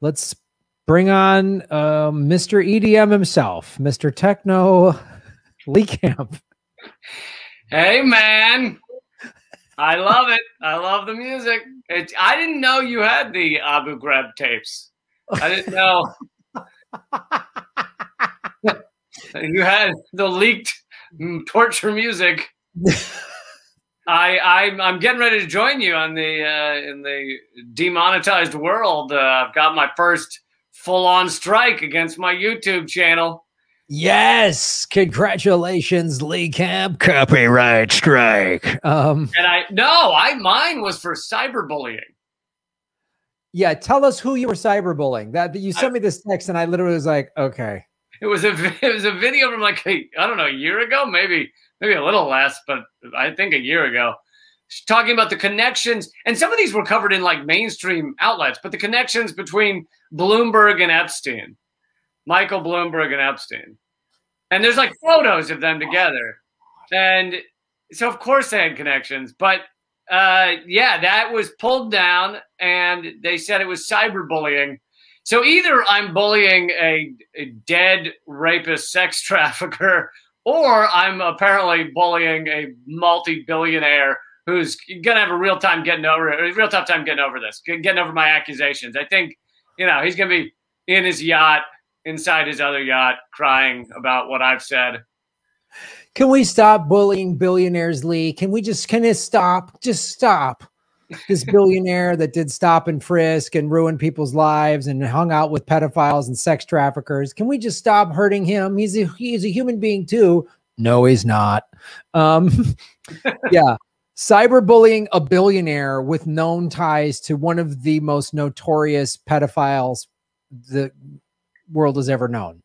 let's bring on uh, Mr. EDM himself, Mr. Techno Lee Camp. Hey, man. I love it. I love the music. It, I didn't know you had the Abu Ghraib tapes. I didn't know you had the leaked torture music. I I'm I'm getting ready to join you on the uh, in the demonetized world. Uh, I've got my first full on strike against my YouTube channel. Yes, congratulations, Lee Camp. Copyright strike. Um, and I no, I mine was for cyberbullying. Yeah, tell us who you were cyberbullying. That you sent I, me this text, and I literally was like, okay. It was a it was a video from like I don't know a year ago, maybe maybe a little less, but I think a year ago, talking about the connections. And some of these were covered in like mainstream outlets, but the connections between Bloomberg and Epstein, Michael Bloomberg and Epstein. And there's like photos of them together. And so, of course, they had connections. But uh, yeah, that was pulled down, and they said it was cyberbullying. So either I'm bullying a, a dead rapist sex trafficker or I'm apparently bullying a multi-billionaire who's gonna have a real time getting over a real tough time getting over this, getting over my accusations. I think, you know, he's gonna be in his yacht, inside his other yacht, crying about what I've said. Can we stop bullying billionaires, Lee? Can we just can it stop? Just stop this billionaire that did stop and frisk and ruin people's lives and hung out with pedophiles and sex traffickers. Can we just stop hurting him? He's a, he's a human being too. No, he's not. Um, yeah. Cyberbullying a billionaire with known ties to one of the most notorious pedophiles the world has ever known.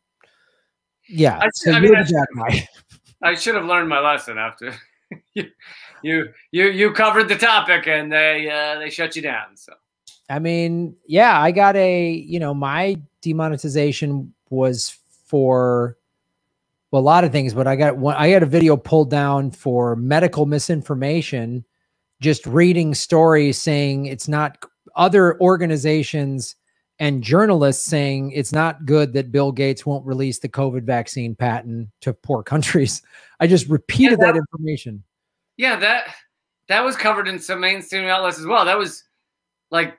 Yeah. I, so I, mean, I, I should have learned my lesson after. you you you covered the topic and they uh, they shut you down. So I mean, yeah, I got a you know my demonetization was for well, a lot of things, but I got one. I got a video pulled down for medical misinformation. Just reading stories saying it's not other organizations and journalists saying it's not good that Bill Gates won't release the COVID vaccine patent to poor countries. I just repeated yeah, that, that information. Yeah, that that was covered in some mainstream outlets as well. That was like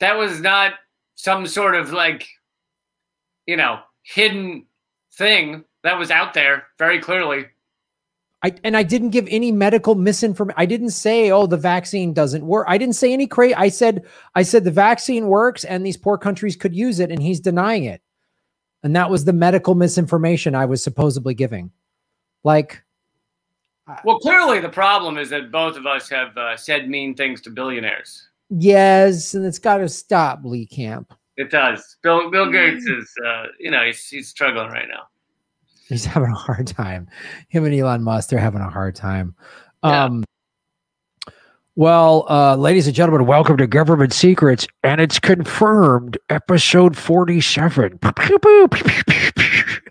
that was not some sort of like you know hidden thing that was out there very clearly. I, and I didn't give any medical misinformation. I didn't say, "Oh, the vaccine doesn't work." I didn't say any crazy. I said, "I said the vaccine works, and these poor countries could use it," and he's denying it. And that was the medical misinformation I was supposedly giving. Like, well, clearly the problem is that both of us have uh, said mean things to billionaires. Yes, and it's got to stop, Lee Camp. It does. Bill Bill Gates is, uh, you know, he's he's struggling right now. He's having a hard time. Him and Elon Musk, they're having a hard time. Yeah. Um, well, uh, ladies and gentlemen, welcome to Government Secrets, and it's confirmed, episode forty-seven.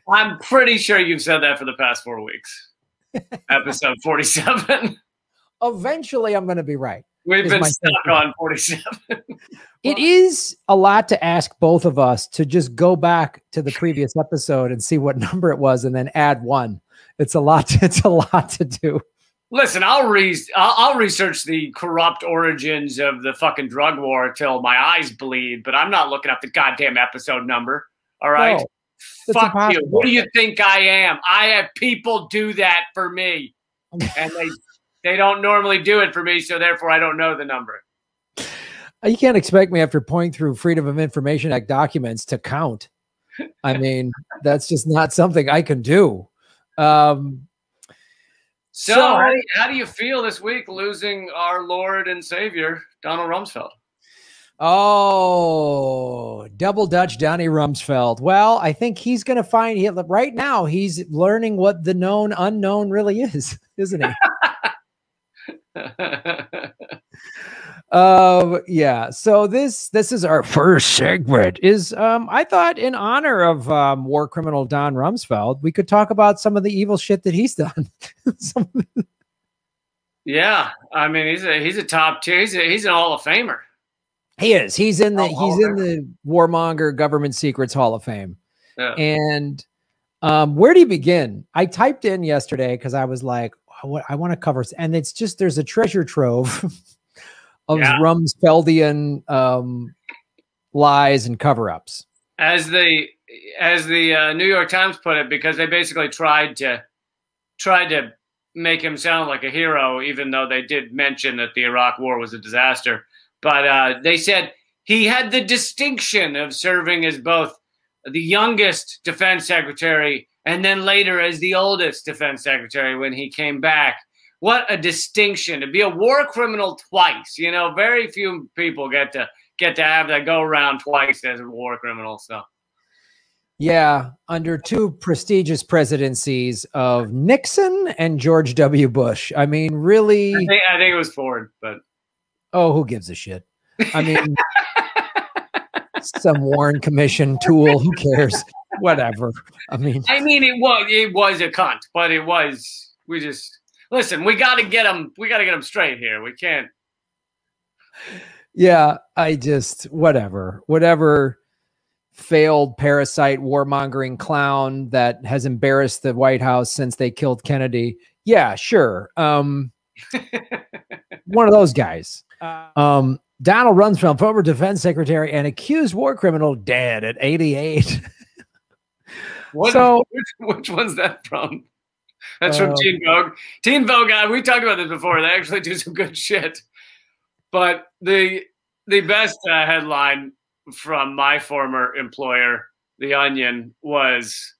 I'm pretty sure you've said that for the past four weeks episode 47. Eventually, I'm going to be right. We've been stuck on 47. it is a lot to ask both of us to just go back to the previous episode and see what number it was and then add one. It's a lot. To, it's a lot to do. Listen, I'll re I'll, I'll, research the corrupt origins of the fucking drug war till my eyes bleed, but I'm not looking up the goddamn episode number. All right. No. Fuck impossible. you. What do you think I am? I have people do that for me. and they they don't normally do it for me, so therefore I don't know the number. You can't expect me after pointing through Freedom of Information Act documents to count. I mean, that's just not something I can do. Um, so, so how, do you, how do you feel this week losing our Lord and Savior, Donald Rumsfeld? Oh, double Dutch Donnie Rumsfeld. Well, I think he's going to find he, right now. He's learning what the known unknown really is, isn't he? um, yeah. So this this is our first segment. Is um, I thought in honor of um, war criminal Don Rumsfeld, we could talk about some of the evil shit that he's done. yeah, I mean he's a he's a top tier. He's a, he's an all of Famer. He is. He's in the oh, he's in the warmonger government secrets hall of fame. Yeah. And um, where do you begin? I typed in yesterday because I was like, what I want to cover, and it's just there's a treasure trove of yeah. Rumsfeldian um, lies and cover-ups. As the as the uh, New York Times put it, because they basically tried to tried to make him sound like a hero, even though they did mention that the Iraq War was a disaster. But uh, they said he had the distinction of serving as both the youngest defense secretary and then later as the oldest defense secretary when he came back. What a distinction to be a war criminal twice. You know, very few people get to get to have that go around twice as a war criminal. So yeah, under two prestigious presidencies of Nixon and George W. Bush. I mean, really? I think, I think it was Ford, but oh, who gives a shit? I mean, some Warren Commission tool. Who cares? Whatever. I mean, I mean, it was it was a cunt, but it was we just listen. We got to get them. We got to get them straight here. We can't. Yeah, I just whatever, whatever failed parasite warmongering clown that has embarrassed the White House since they killed Kennedy. Yeah, sure. Um, one of those guys. Um, Donald Rumsfeld, former defense secretary and accused war criminal, dead at 88. what, so, which, which, one's that from? That's uh, from Teen Vogue. Teen Vogue, uh, we talked about this before. They actually do some good shit. But the the best uh, headline from my former employer, The Onion, was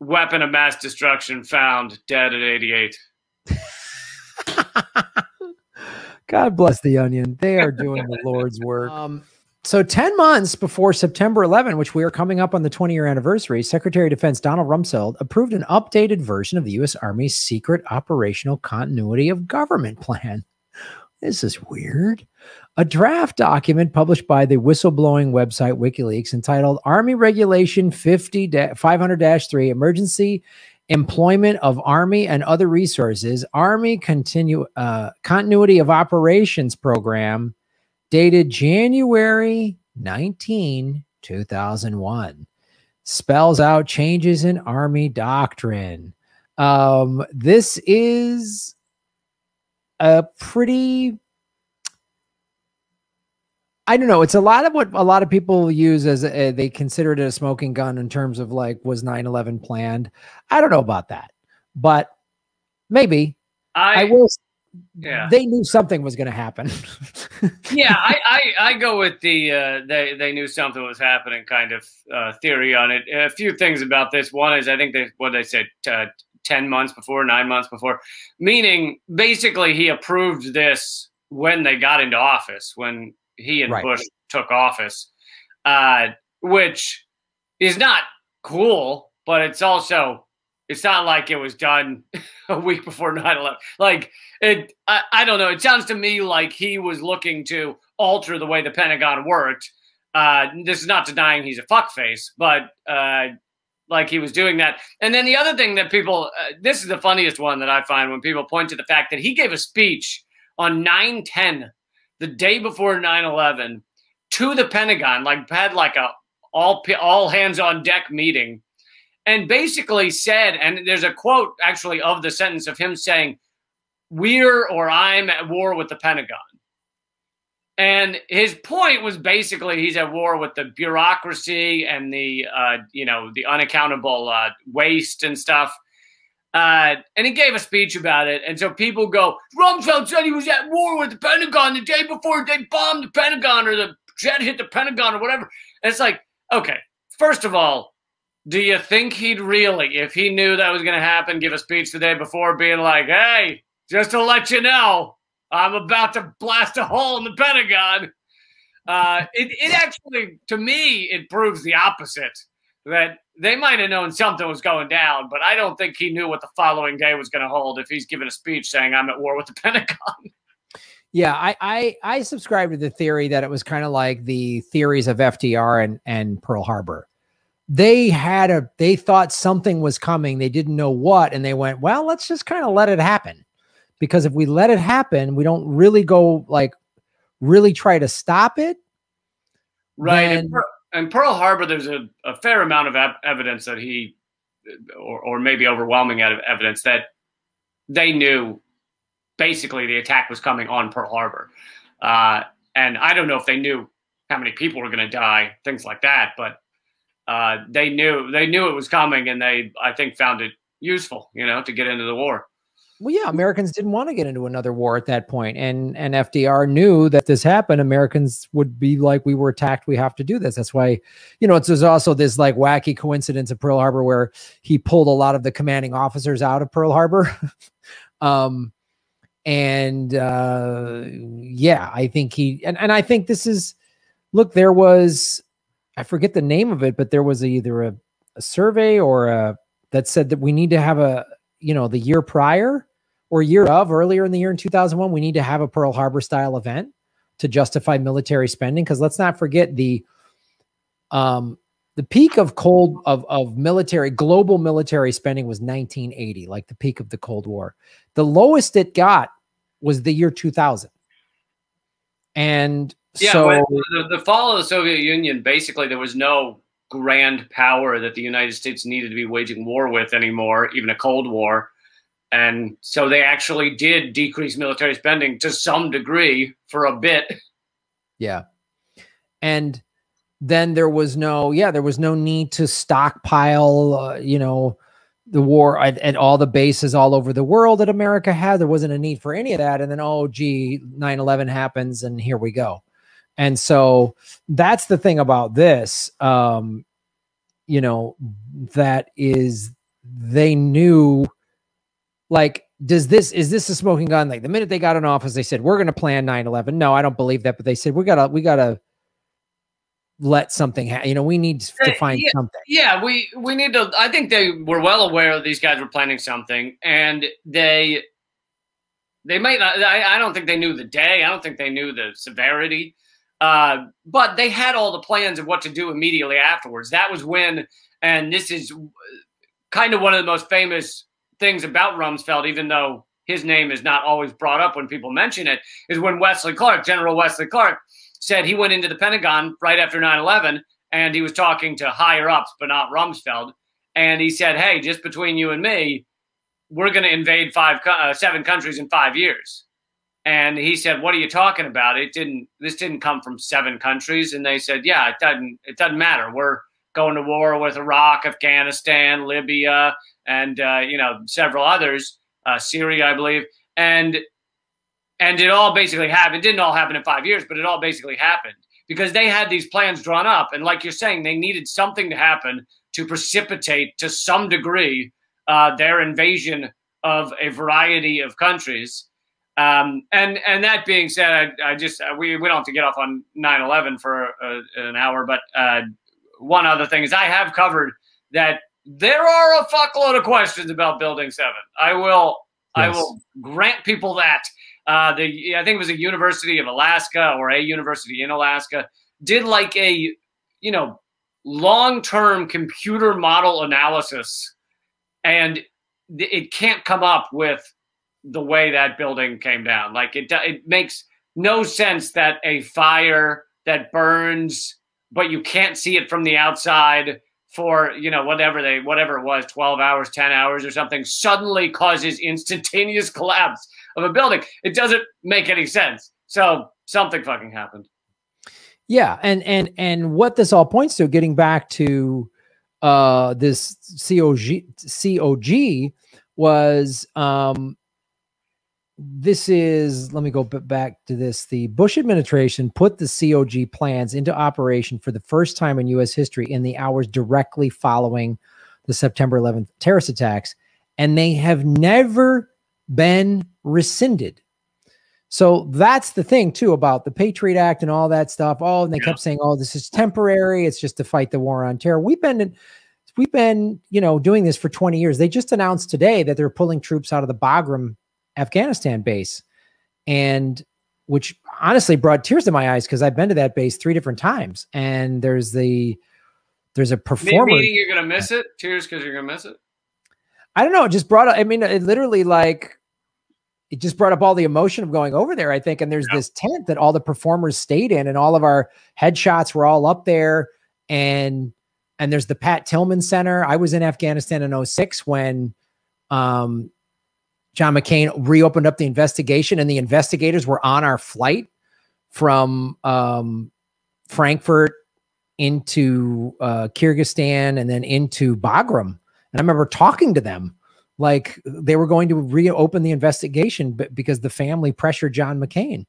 weapon of mass destruction found dead at 88. God bless The Onion. They are doing the Lord's work. Um, so 10 months before September 11, which we are coming up on the 20 year anniversary, Secretary of Defense Donald Rumsfeld approved an updated version of the U.S. Army's secret operational continuity of government plan. This is weird a draft document published by the whistleblowing website WikiLeaks entitled Army Regulation 50 500 3 Emergency Employment of Army and Other Resources, Army Continu uh, Continuity of Operations Program, dated January 19, 2001, spells out changes in Army doctrine. Um, this is a pretty I don't know. It's a lot of what a lot of people use as a, they consider it a smoking gun in terms of like was 9/11 planned. I don't know about that, but maybe I, I will. Yeah, they knew something was going to happen. yeah, I, I, I go with the uh, they they knew something was happening kind of uh, theory on it. A few things about this. One is I think they what they said uh, ten months before, nine months before, meaning basically he approved this when they got into office when he and right. Bush took office, uh, which is not cool, but it's also it's not like it was done a week before 9-11 like it I, I, don't know. It sounds to me like he was looking to alter the way the pentagon worked. Uh, this is not denying he's a fuckface but uh, like he was doing that. And then the other thing that people uh, this is the funniest one that i find when people point to the fact that he gave a speech on 9-10 the day before 9-11 to the Pentagon, like had like a all all hands on deck meeting, and basically said, and there's a quote actually of the sentence of him saying, "We're or I'm at war with the Pentagon." And his point was basically he's at war with the bureaucracy and the uh, you know the unaccountable uh, waste and stuff. Uh, and he gave a speech about it. And so people go, Rumsfeld said he was at war with the Pentagon the day before they bombed the Pentagon or the jet hit the Pentagon or whatever. And it's like, okay, first of all, do you think he'd really, if he knew that was going to happen, give a speech the day before being like, hey, just to let you know, I'm about to blast a hole in the Pentagon? Uh, it, it actually, to me, it proves the opposite that they might have known something was going down, but I don't think he knew what the following day was going to hold if he's giving a speech saying I'm at war with the Pentagon. Yeah, I I, I subscribe to the theory that it was kind of like the theories of FDR and and Pearl Harbor. They had a they thought something was coming, they didn't know what, and they went, well, let's just kind of let it happen, because if we let it happen, we don't really go like really try to stop it right. Then, and, Pearl Harbor, there's a, a fair amount of evidence that he, or, or maybe overwhelming out of evidence that they knew basically the attack was coming on Pearl Harbor. Uh, and I don't know if they knew how many people were going to die, things like that, but uh, they knew they knew it was coming, and they I think found it useful, you know, to get into the war. Well, yeah, Americans didn't want to get into another war at that point, and and FDR knew that this happened. Americans would be like, "We were attacked. We have to do this." That's why, you know, it's there's also this like wacky coincidence of Pearl Harbor where he pulled a lot of the commanding officers out of Pearl Harbor. um, and uh, yeah, I think he and and I think this is look. There was I forget the name of it, but there was either a, a survey or a that said that we need to have a you know, the year prior or year of earlier in the year in 2001, we need to have a Pearl Harbor style event to justify military spending. Cause let's not forget the, um, the peak of cold of, of military global military spending was 1980, like the peak of the Cold War. The lowest it got was the year 2000. And yeah, so the, the fall of the Soviet Union, basically there was no grand power that the United States needed to be waging war with anymore, even a Cold War. And so they actually did decrease military spending to some degree for a bit. Yeah. And then there was no, yeah, there was no need to stockpile, uh, you know, the war at, at, all the bases all over the world that America had. There wasn't a need for any of that. And then, oh, gee, 9 11 happens and here we go. And so that's the thing about this. Um, you know, that is they knew like does this is this a smoking gun like the minute they got in office they said we're going to plan 9-11 no i don't believe that but they said we gotta we gotta let something happen you know we need to find yeah, something yeah we we need to i think they were well aware these guys were planning something and they they might not I, I don't think they knew the day i don't think they knew the severity uh, but they had all the plans of what to do immediately afterwards. That was when, and this is kind of one of the most famous things about Rumsfeld, even though his name is not always brought up when people mention it, is when Wesley Clark, General Wesley Clark, said he went into the Pentagon right after 9 11 and he was talking to higher ups, but not Rumsfeld. And he said, Hey, just between you and me, we're going to invade five, uh, seven countries in five years. And he said, "What are you talking about? It didn't. This didn't come from seven countries." And they said, "Yeah, it doesn't. It doesn't matter. We're going to war with Iraq, Afghanistan, Libya, and uh, you know several others, uh, Syria, I believe." And and it all basically happened. It didn't all happen in five years, but it all basically happened because they had these plans drawn up. And like you're saying, they needed something to happen to precipitate to some degree uh, their invasion of a variety of countries. Um, and and that being said, I, I, just uh, we, we don't have to get off on 9/11 for a, an hour, but uh, one other thing is I have covered that there are a fuckload of questions about Building Seven. I will yes. I will grant people that. Uh, the I think it was a University of Alaska or a university in Alaska did like a you know long term computer model analysis, and it can't come up with the way that building came down. Like it, it makes no sense that a fire that burns, but you can't see it from the outside for you know whatever they whatever it was 12 hours 10 hours or something suddenly causes instantaneous collapse of a building. It doesn't make any sense. So something fucking happened. Yeah and and and what this all points to getting back to uh this cog cog was um this is let me go back to this. The bush administration put the cog plans into operation for the first time in u.s history in the hours directly following the september 11th terrorist attacks and they have never been rescinded. So that's the thing too about the patriot act and all that stuff. Oh and they yeah. kept saying oh this is temporary. It's just to fight the war on terror. We've been we've been you know doing this for 20 years. They just announced today that they're pulling troops out of the bagram Afghanistan base, and which honestly brought tears to my eyes because I've been to that base three different times, and there's the there's a performer. Meaning you're gonna miss it. Tears because you're gonna miss it. I don't know. It just brought. Up, I mean, it literally like it just brought up all the emotion of going over there, I think. And there's this tent that all the performers stayed in, and all of our headshots were all up there. And and there's the Pat Tillman Center. I was in Afghanistan in 06 when um, John McCain reopened up the investigation, and the investigators were on our flight from um, Frankfurt into uh, Kyrgyzstan and then into Bagram. And I remember talking to them like they were going to reopen the investigation but because the family pressured John McCain.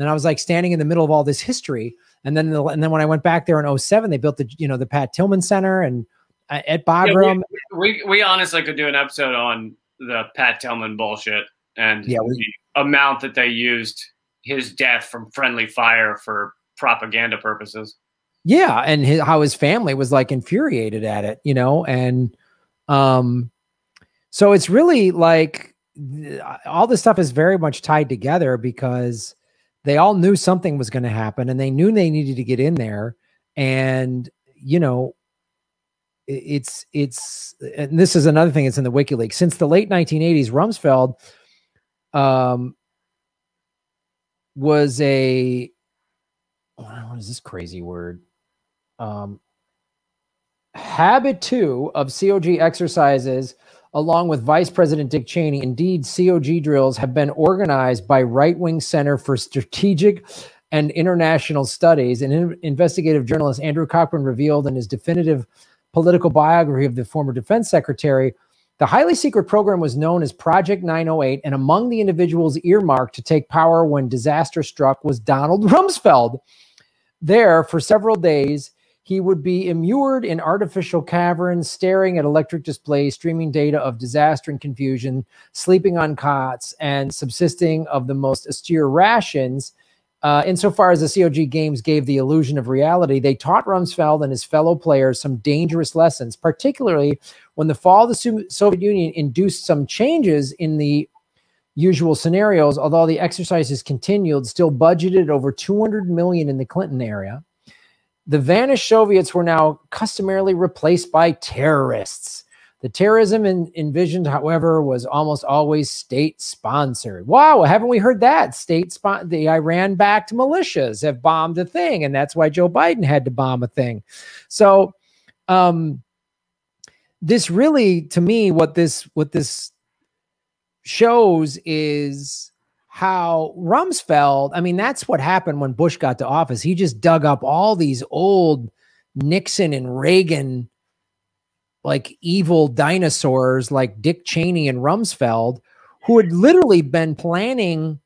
And I was like standing in the middle of all this history. And then, the, and then when I went back there in 07, they built the, you know, the Pat Tillman Center and uh, at Bagram. Yeah, we, we, we, honestly could do an episode on the Pat Tillman bullshit and yeah, we, the amount that they used his death from friendly fire for propaganda purposes. Yeah. And his, how his family was like infuriated at it, you know, and, um, so it's really like all this stuff is very much tied together because they all knew something was going to happen and they knew they needed to get in there. And, you know, it's, it's, and this is another thing that's in the WikiLeaks. Since the late 1980s, Rumsfeld um, was a, what is this crazy word? Um, habit two of COG exercises along with Vice President Dick Cheney. Indeed, COG drills have been organized by Right Wing Center for Strategic and International Studies. And in investigative journalist Andrew Cockburn revealed in his definitive political biography of the former defense secretary. The highly secret program was known as Project 908, and among the individuals earmarked to take power when disaster struck was Donald Rumsfeld. There, for several days, he would be immured in artificial caverns, staring at electric displays, streaming data of disaster and confusion, sleeping on cots, and subsisting of the most austere rations. Uh, insofar as the COG games gave the illusion of reality, they taught Rumsfeld and his fellow players some dangerous lessons, particularly when the fall of the Soviet Union induced some changes in the usual scenarios. Although the exercises continued, still budgeted over 200 million in the Clinton era. The vanished Soviets were now customarily replaced by terrorists. The terrorism in, envisioned, however, was almost always state sponsored. Wow, haven't we heard that? State spon- the Iran backed militias have bombed a thing, and that's why Joe Biden had to bomb a thing. So, um, this really, to me, what this what this shows is how Rumsfeld, I mean, that's what happened when Bush got to office. He just dug up all these old Nixon and Reagan, like evil dinosaurs like Dick Cheney and Rumsfeld, who had literally been planning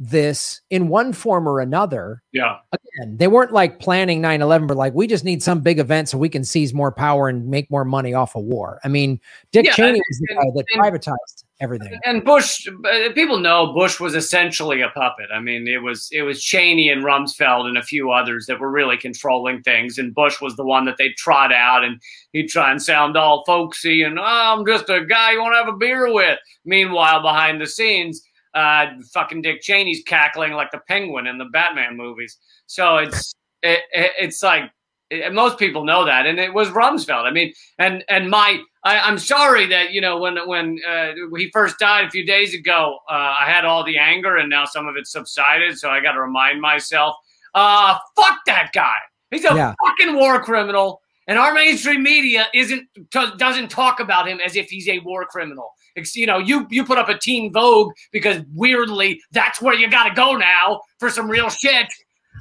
this in one form or another. Yeah. Again, they weren't like planning 9 11, but like, we just need some big event so we can seize more power and make more money off of war. I mean, Dick yeah, Cheney was the guy that and, privatized everything. And Bush, people know Bush was essentially a puppet. I mean, it was it was Cheney and Rumsfeld and a few others that were really controlling things, and Bush was the one that they trot out, and he'd try and sound all folksy and oh, I'm just a guy you want to have a beer with. Meanwhile, behind the scenes uh, fucking Dick Cheney's cackling like the penguin in the Batman movies. So it's it, it, it's like it, most people know that, and it was Rumsfeld. I mean, and and my I, am sorry that you know when when uh, he first died a few days ago, uh, I had all the anger, and now some of it subsided. So I got to remind myself, uh, fuck that guy. He's a yeah. fucking war criminal. And our mainstream media isn't doesn't talk about him as if he's a war criminal. It's, you know, you you put up a Teen Vogue because weirdly that's where you got to go now for some real shit.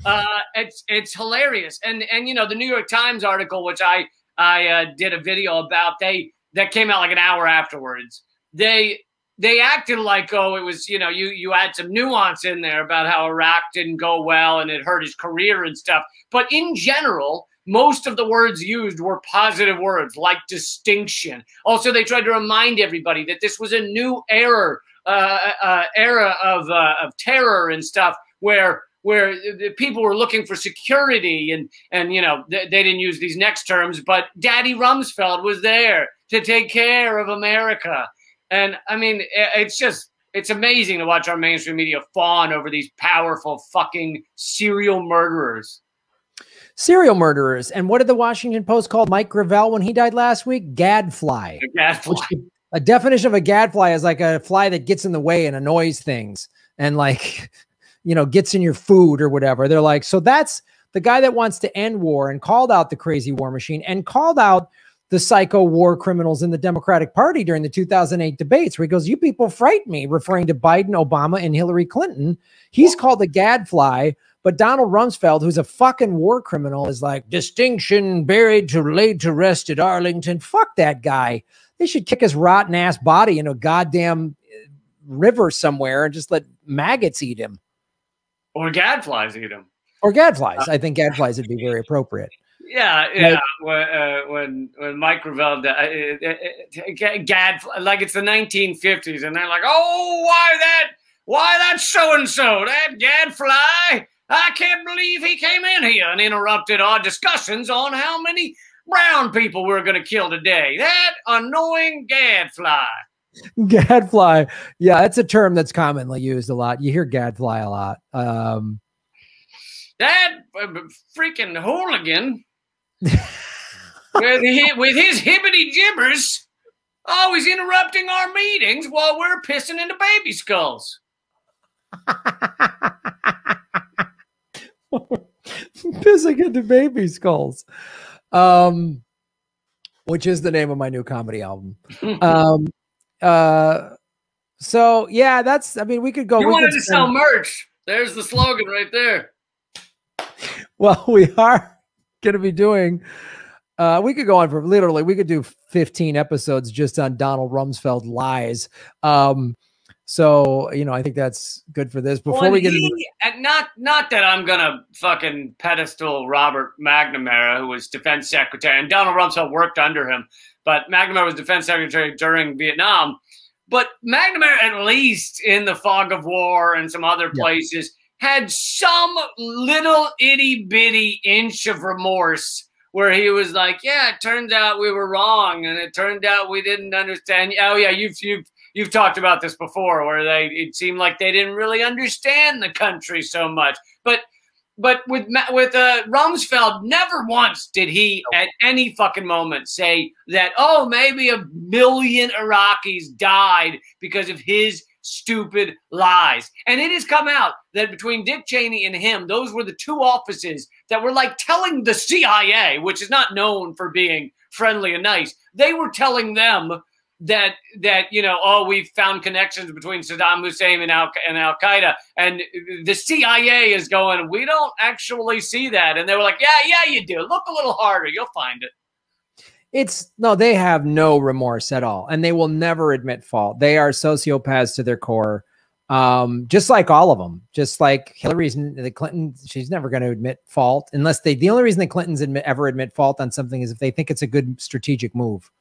Uh, it's it's hilarious. And and you know the New York Times article, which I I uh, did a video about, they that came out like an hour afterwards. They they acted like oh it was you know you you add some nuance in there about how Iraq didn't go well and it hurt his career and stuff. But in general, most of the words used were positive words like distinction. Also, they tried to remind everybody that this was a new era, uh, uh, era of, uh, of terror and stuff where where people were looking for security and and you know they, they didn't use these next terms but daddy rumsfeld was there to take care of america and i mean it's just it's amazing to watch our mainstream media fawn over these powerful fucking serial murderers serial murderers. And what did the Washington Post call Mike Gravel when he died last week? Gadfly. A Gadfly. Which, A definition of a gadfly is like a fly that gets in the way and annoys things and like, you know, gets in your food or whatever. They're like, so that's the guy that wants to end war and called out the crazy war machine and called out the psycho war criminals in the Democratic Party during the 2008 debates, where he goes, You people frighten me, referring to Biden, Obama, and Hillary Clinton. He's called a gadfly, but Donald Rumsfeld, who's a fucking war criminal, is like, Distinction buried to laid to rest at Arlington. Fuck that guy. They should kick his rotten ass body in a goddamn uh, river somewhere and just let maggots eat him. Or gadflies eat them. Or gadflies. I think gadflies would be very appropriate. Yeah, yeah. when, uh, when when Mike Gravel, uh, uh, Gad, like it's the 1950s, and they're like, "Oh, why that? Why that so and so? That gadfly? I can't believe he came in here and interrupted our discussions on how many brown people we're going to kill today. That annoying gadfly." Gadfly, yeah, that's a term that's commonly used a lot. You hear gadfly a lot. Um, that uh, freaking hooligan with, his, with his hibbity gibbers, always interrupting our meetings while we're pissing into baby skulls. pissing into baby skulls. Um, which is the name of my new comedy album. um, uh, so yeah, that's. I mean, we could go. You we wanted to sell merch. There's the slogan right there. Well, we are going to be doing. Uh, we could go on for literally, we could do 15 episodes just on Donald Rumsfeld lies. Um, so you know, I think that's good for this. Before well, we get he, into- not not that I'm gonna fucking pedestal Robert McNamara, who was defense secretary, and Donald Rumsfeld worked under him, but McNamara was defense secretary during Vietnam. But McNamara, at least in the fog of war and some other places, had some little itty bitty inch of remorse where he was like, "Yeah, it turns out we were wrong, and it turned out we didn't understand." Oh yeah, you've you've you've talked about this before, where they it seemed like they didn't really understand the country so much, but. But with with uh, Rumsfeld, never once did he at any fucking moment say that, oh, maybe a million Iraqis died because of his stupid lies. And it has come out that between Dick Cheney and him, those were the two offices that were like telling the CIA, which is not known for being friendly and nice, they were telling them that that you know oh we've found connections between Saddam Hussein and Al and Al Qaeda and the CIA is going we don't actually see that and they were like yeah yeah you do look a little harder you'll find it it's no, they have no remorse at all, and they will never admit fault. They are sociopaths to their core, um, just like all of them. Just like Hillary's, the Clinton, she's never going to admit fault unless they. The only reason the Clintons admit, ever admit fault on something is if they think it's a good strategic move.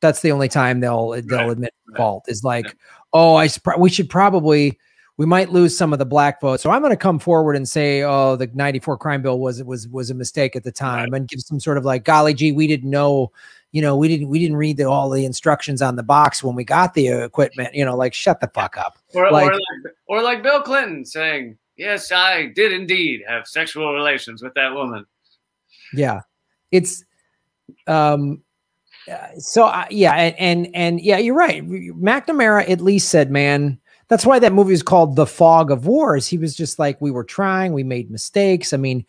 That's the only time they'll they'll right. admit right. fault. Is like, yeah. oh, I we should probably we might lose some of the black votes. So I'm going to come forward and say, oh, the 94 crime bill was was was a mistake at the time right. and give some sort of like, golly gee, we didn't know, you know, we didn't we didn't read the, all the instructions on the box when we got the equipment, you know, like shut the fuck up. Or like, or like, or like Bill Clinton saying, yes, I did indeed have sexual relations with that woman. Yeah. It's um so uh, yeah and, and and yeah you're right mcnamara at least said man that's why that movie is called The Fog of Wars. He was just like, we were trying, we made mistakes. I mean,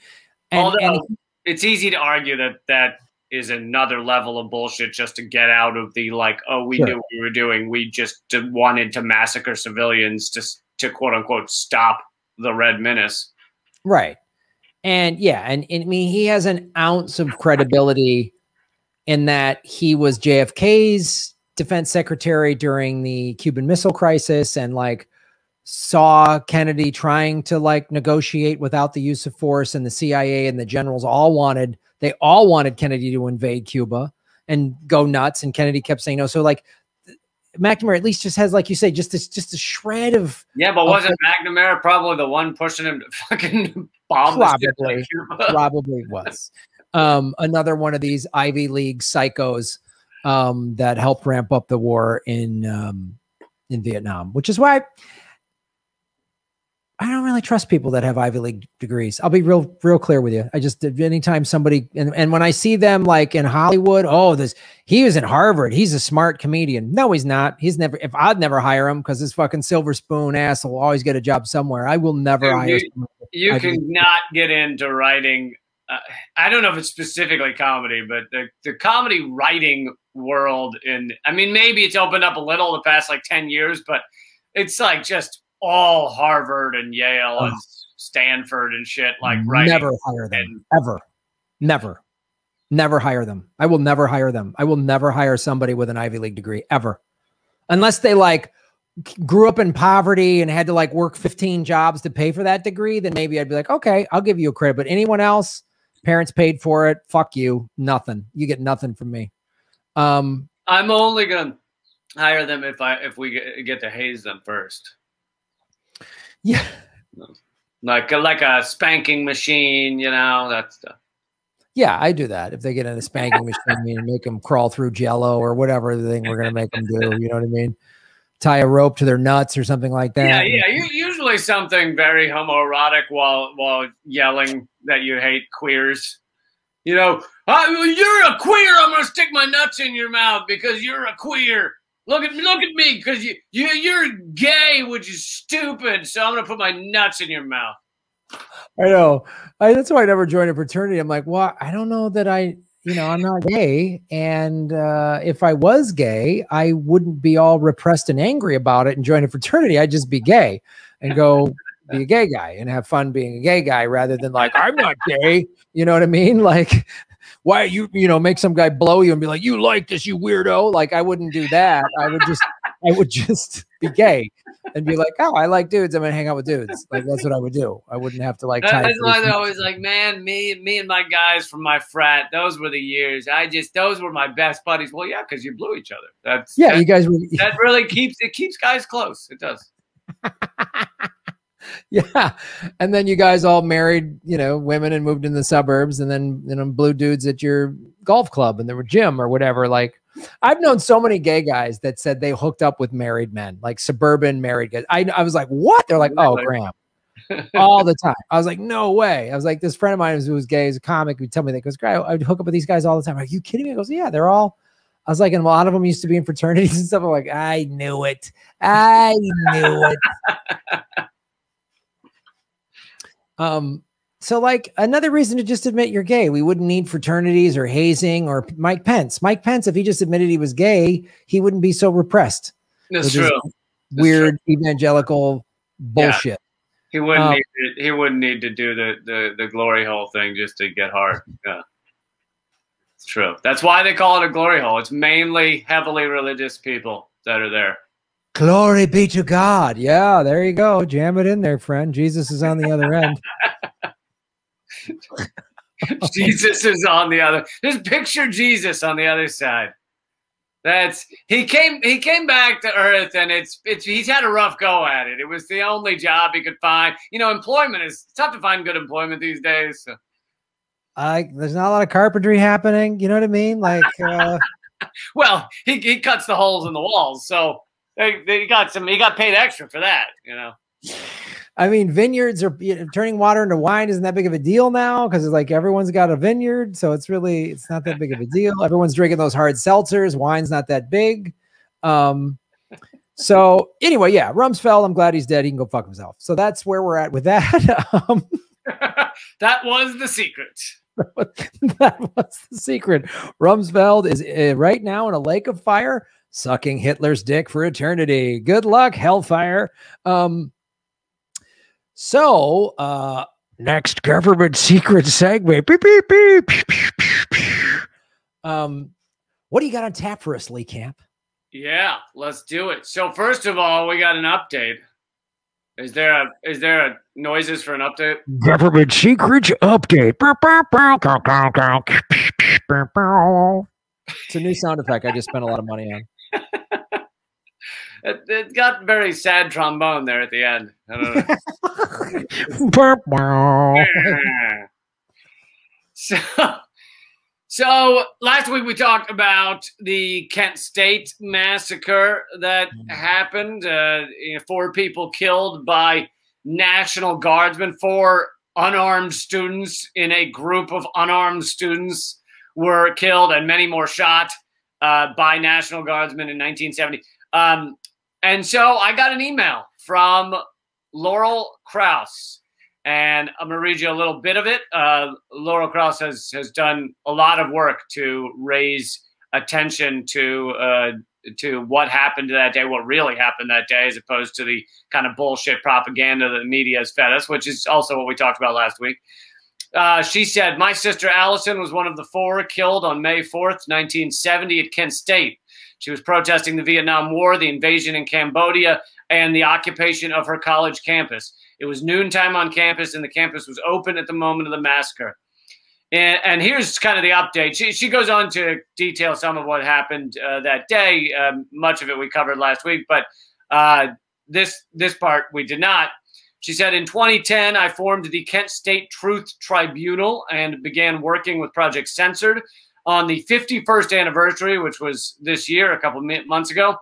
and, Although and, it's easy to argue that that is another level of bullshit just to get out of the like, oh, we sure. knew what we were doing. We just wanted to massacre civilians to to quote unquote stop the Red Menace. Right. And yeah, and, and I mean, he has an ounce of credibility in that he was JFK's defense secretary during the Cuban Missile Crisis and like saw Kennedy trying to like negotiate without the use of force and the CIA and the generals all wanted they all wanted Kennedy to invade Cuba and go nuts and Kennedy kept saying no. So like McNamara at least just has like you say just this just a shred of yeah but wasn't McNamara probably the one pushing him to fucking bomb probably. Probably was um another one of these Ivy League psychos um, that helped ramp up the war in um, in Vietnam, which is why I don't really trust people that have Ivy League degrees. I'll be real, real clear with you. I just did anytime somebody and, and when I see them like in Hollywood, oh, this he was in Harvard. He's a smart comedian. No, he's not. He's never. If I'd never hire him because this fucking silver spoon ass will always get a job somewhere. I will never Dude, hire. You, you cannot get into writing. Uh, I don't know if it's specifically comedy, but the the comedy writing world, and I mean maybe it's opened up a little the past like ten years, but it's like just all Harvard and Yale oh. and Stanford and shit like writing. Never hire them and, ever. Never. Never hire them. I will never hire them. I will never hire somebody with an Ivy League degree ever. Unless they like grew up in poverty and had to like work 15 jobs to pay for that degree, then maybe I'd be like, okay, I'll give you a credit. But anyone else, parents paid for it, fuck you. Nothing. You get nothing from me. Um I'm only gonna hire them if I if we get, get to haze them first. Yeah. Like a, like a spanking machine, you know, that stuff. Yeah, I do that. If they get in a spanking machine and make them crawl through jello or whatever the thing we're going to make them do, you know what I mean? Tie a rope to their nuts or something like that. Yeah, yeah. Something very homoerotic while while yelling that you hate queers. You know, you're a queer. I'm to stick my nuts in your mouth because you're a queer. Look at me, look at me, because you you you're gay, which is stupid. So I'm gonna put my nuts in your mouth. I know. I, that's why I never joined a fraternity. I'm like, well, I don't know that I, you know, I'm not gay, and uh, if I was gay, I wouldn't be all repressed and angry about it and join a fraternity. I'd just be gay and go be a gay guy and have fun being a gay guy rather than like I'm not gay. You know what I mean? Like why you you know make some guy blow you and be like you like this you weirdo. Like i wouldn't do that. I would just i would just be gay and be like oh i like dudes. I'm gonna hang out with dudes. Like that's what i would do. I wouldn't have to like that's why they're always like man me me and my guys from my frat those were the years. I just those were my best buddies. Well yeah because you blew each other. That's yeah you guys were that really keeps it keeps guys close. It does yeah. And then you guys all married, you know, women and moved in the suburbs and then, you know, blue dudes at your golf club and there were gym or whatever. Like I've known so many gay guys that said they hooked up with married men, like suburban married guys. I, I was like, what? They're like, oh, Graham. all the time. I was like, no way. I was like, this friend of mine who was gay, is a comic, would tell me that goes, Graham, I'd hook up with these guys all the time. Are you kidding me? He goes, yeah, they're all I was like, and a lot of them used to be in fraternities and stuff. I'm like, I knew it. I knew it. Um, so like another reason to just admit you're gay. We wouldn't need fraternities or hazing or Mike Pence. Mike Pence, if he just admitted he was gay, he wouldn't be so repressed. That's true. Weird true. evangelical bullshit. Yeah. He wouldn't um, need to, he wouldn't need to do the, the the glory hole thing just to get hard. Yeah. True. That's why they call it a glory hole. It's mainly heavily religious people that are there. Glory be to God. Yeah, there you go. Jam it in there, friend. Jesus is on the other end. Jesus is on the other. Just picture Jesus on the other side. That's he came he came back to earth and it's it's he's had a rough go at it. It was the only job he could find. You know, employment is tough to find good employment these days. So. I there's not a lot of carpentry happening. You know what I mean? Like, uh... well, he he cuts the holes in the walls, so they, they got some. He got paid extra for that. You know. I mean, vineyards are you know, turning water into wine. Isn't that big of a deal now? Because it's like everyone's got a vineyard, so it's really it's not that big of a deal. Everyone's drinking those hard seltzers. Wine's not that big. Um, so anyway, yeah, Rumsfeld. I'm glad he's dead. He can go fuck himself. So that's where we're at with that. um, that was the secret. that was the secret. Rumsfeld is uh, right now in a lake of fire sucking Hitler's dick for eternity. Good luck, Hellfire. Um, so, uh, next government secret segment. Beep, beep, beep. Um, what do you got on tap for us, Lee Camp? Yeah, let's do it. So first of all, we got an update. Is there a is there a noises for an update? Government secrets update. It's a new sound effect I just spent a lot of money on it, it, got very sad trombone there at the end. so, so last week we talked about the Kent State massacre that mm. happened. Uh, you know, four people killed by National Guardsmen, four unarmed students in a group of unarmed students were killed and many more shot uh, by National Guardsmen in 1970. Um, and so I got an email from Laurel Krause, and I'm to read you a little bit of it. Uh, Laurel Krause has, has done a lot of work to raise attention to uh, to what happened that day, what really happened that day, as opposed to the kind of bullshit propaganda that the media has fed us, which is also what we talked about last week. Uh, she said, My sister Allison was one of the four killed on May 4th, 1970, at Kent State. She was protesting the Vietnam War, the invasion in Cambodia, and the occupation of her college campus. It was noontime on campus, and the campus was open at the moment of the massacre. And, and here's kind of the update. She, she goes on to detail some of what happened uh, that day. Um, much of it we covered last week, but uh, this this part we did not. She said, in 2010, I formed the Kent State Truth Tribunal and began working with Project Censored on the 51st anniversary, which was this year, a couple months ago.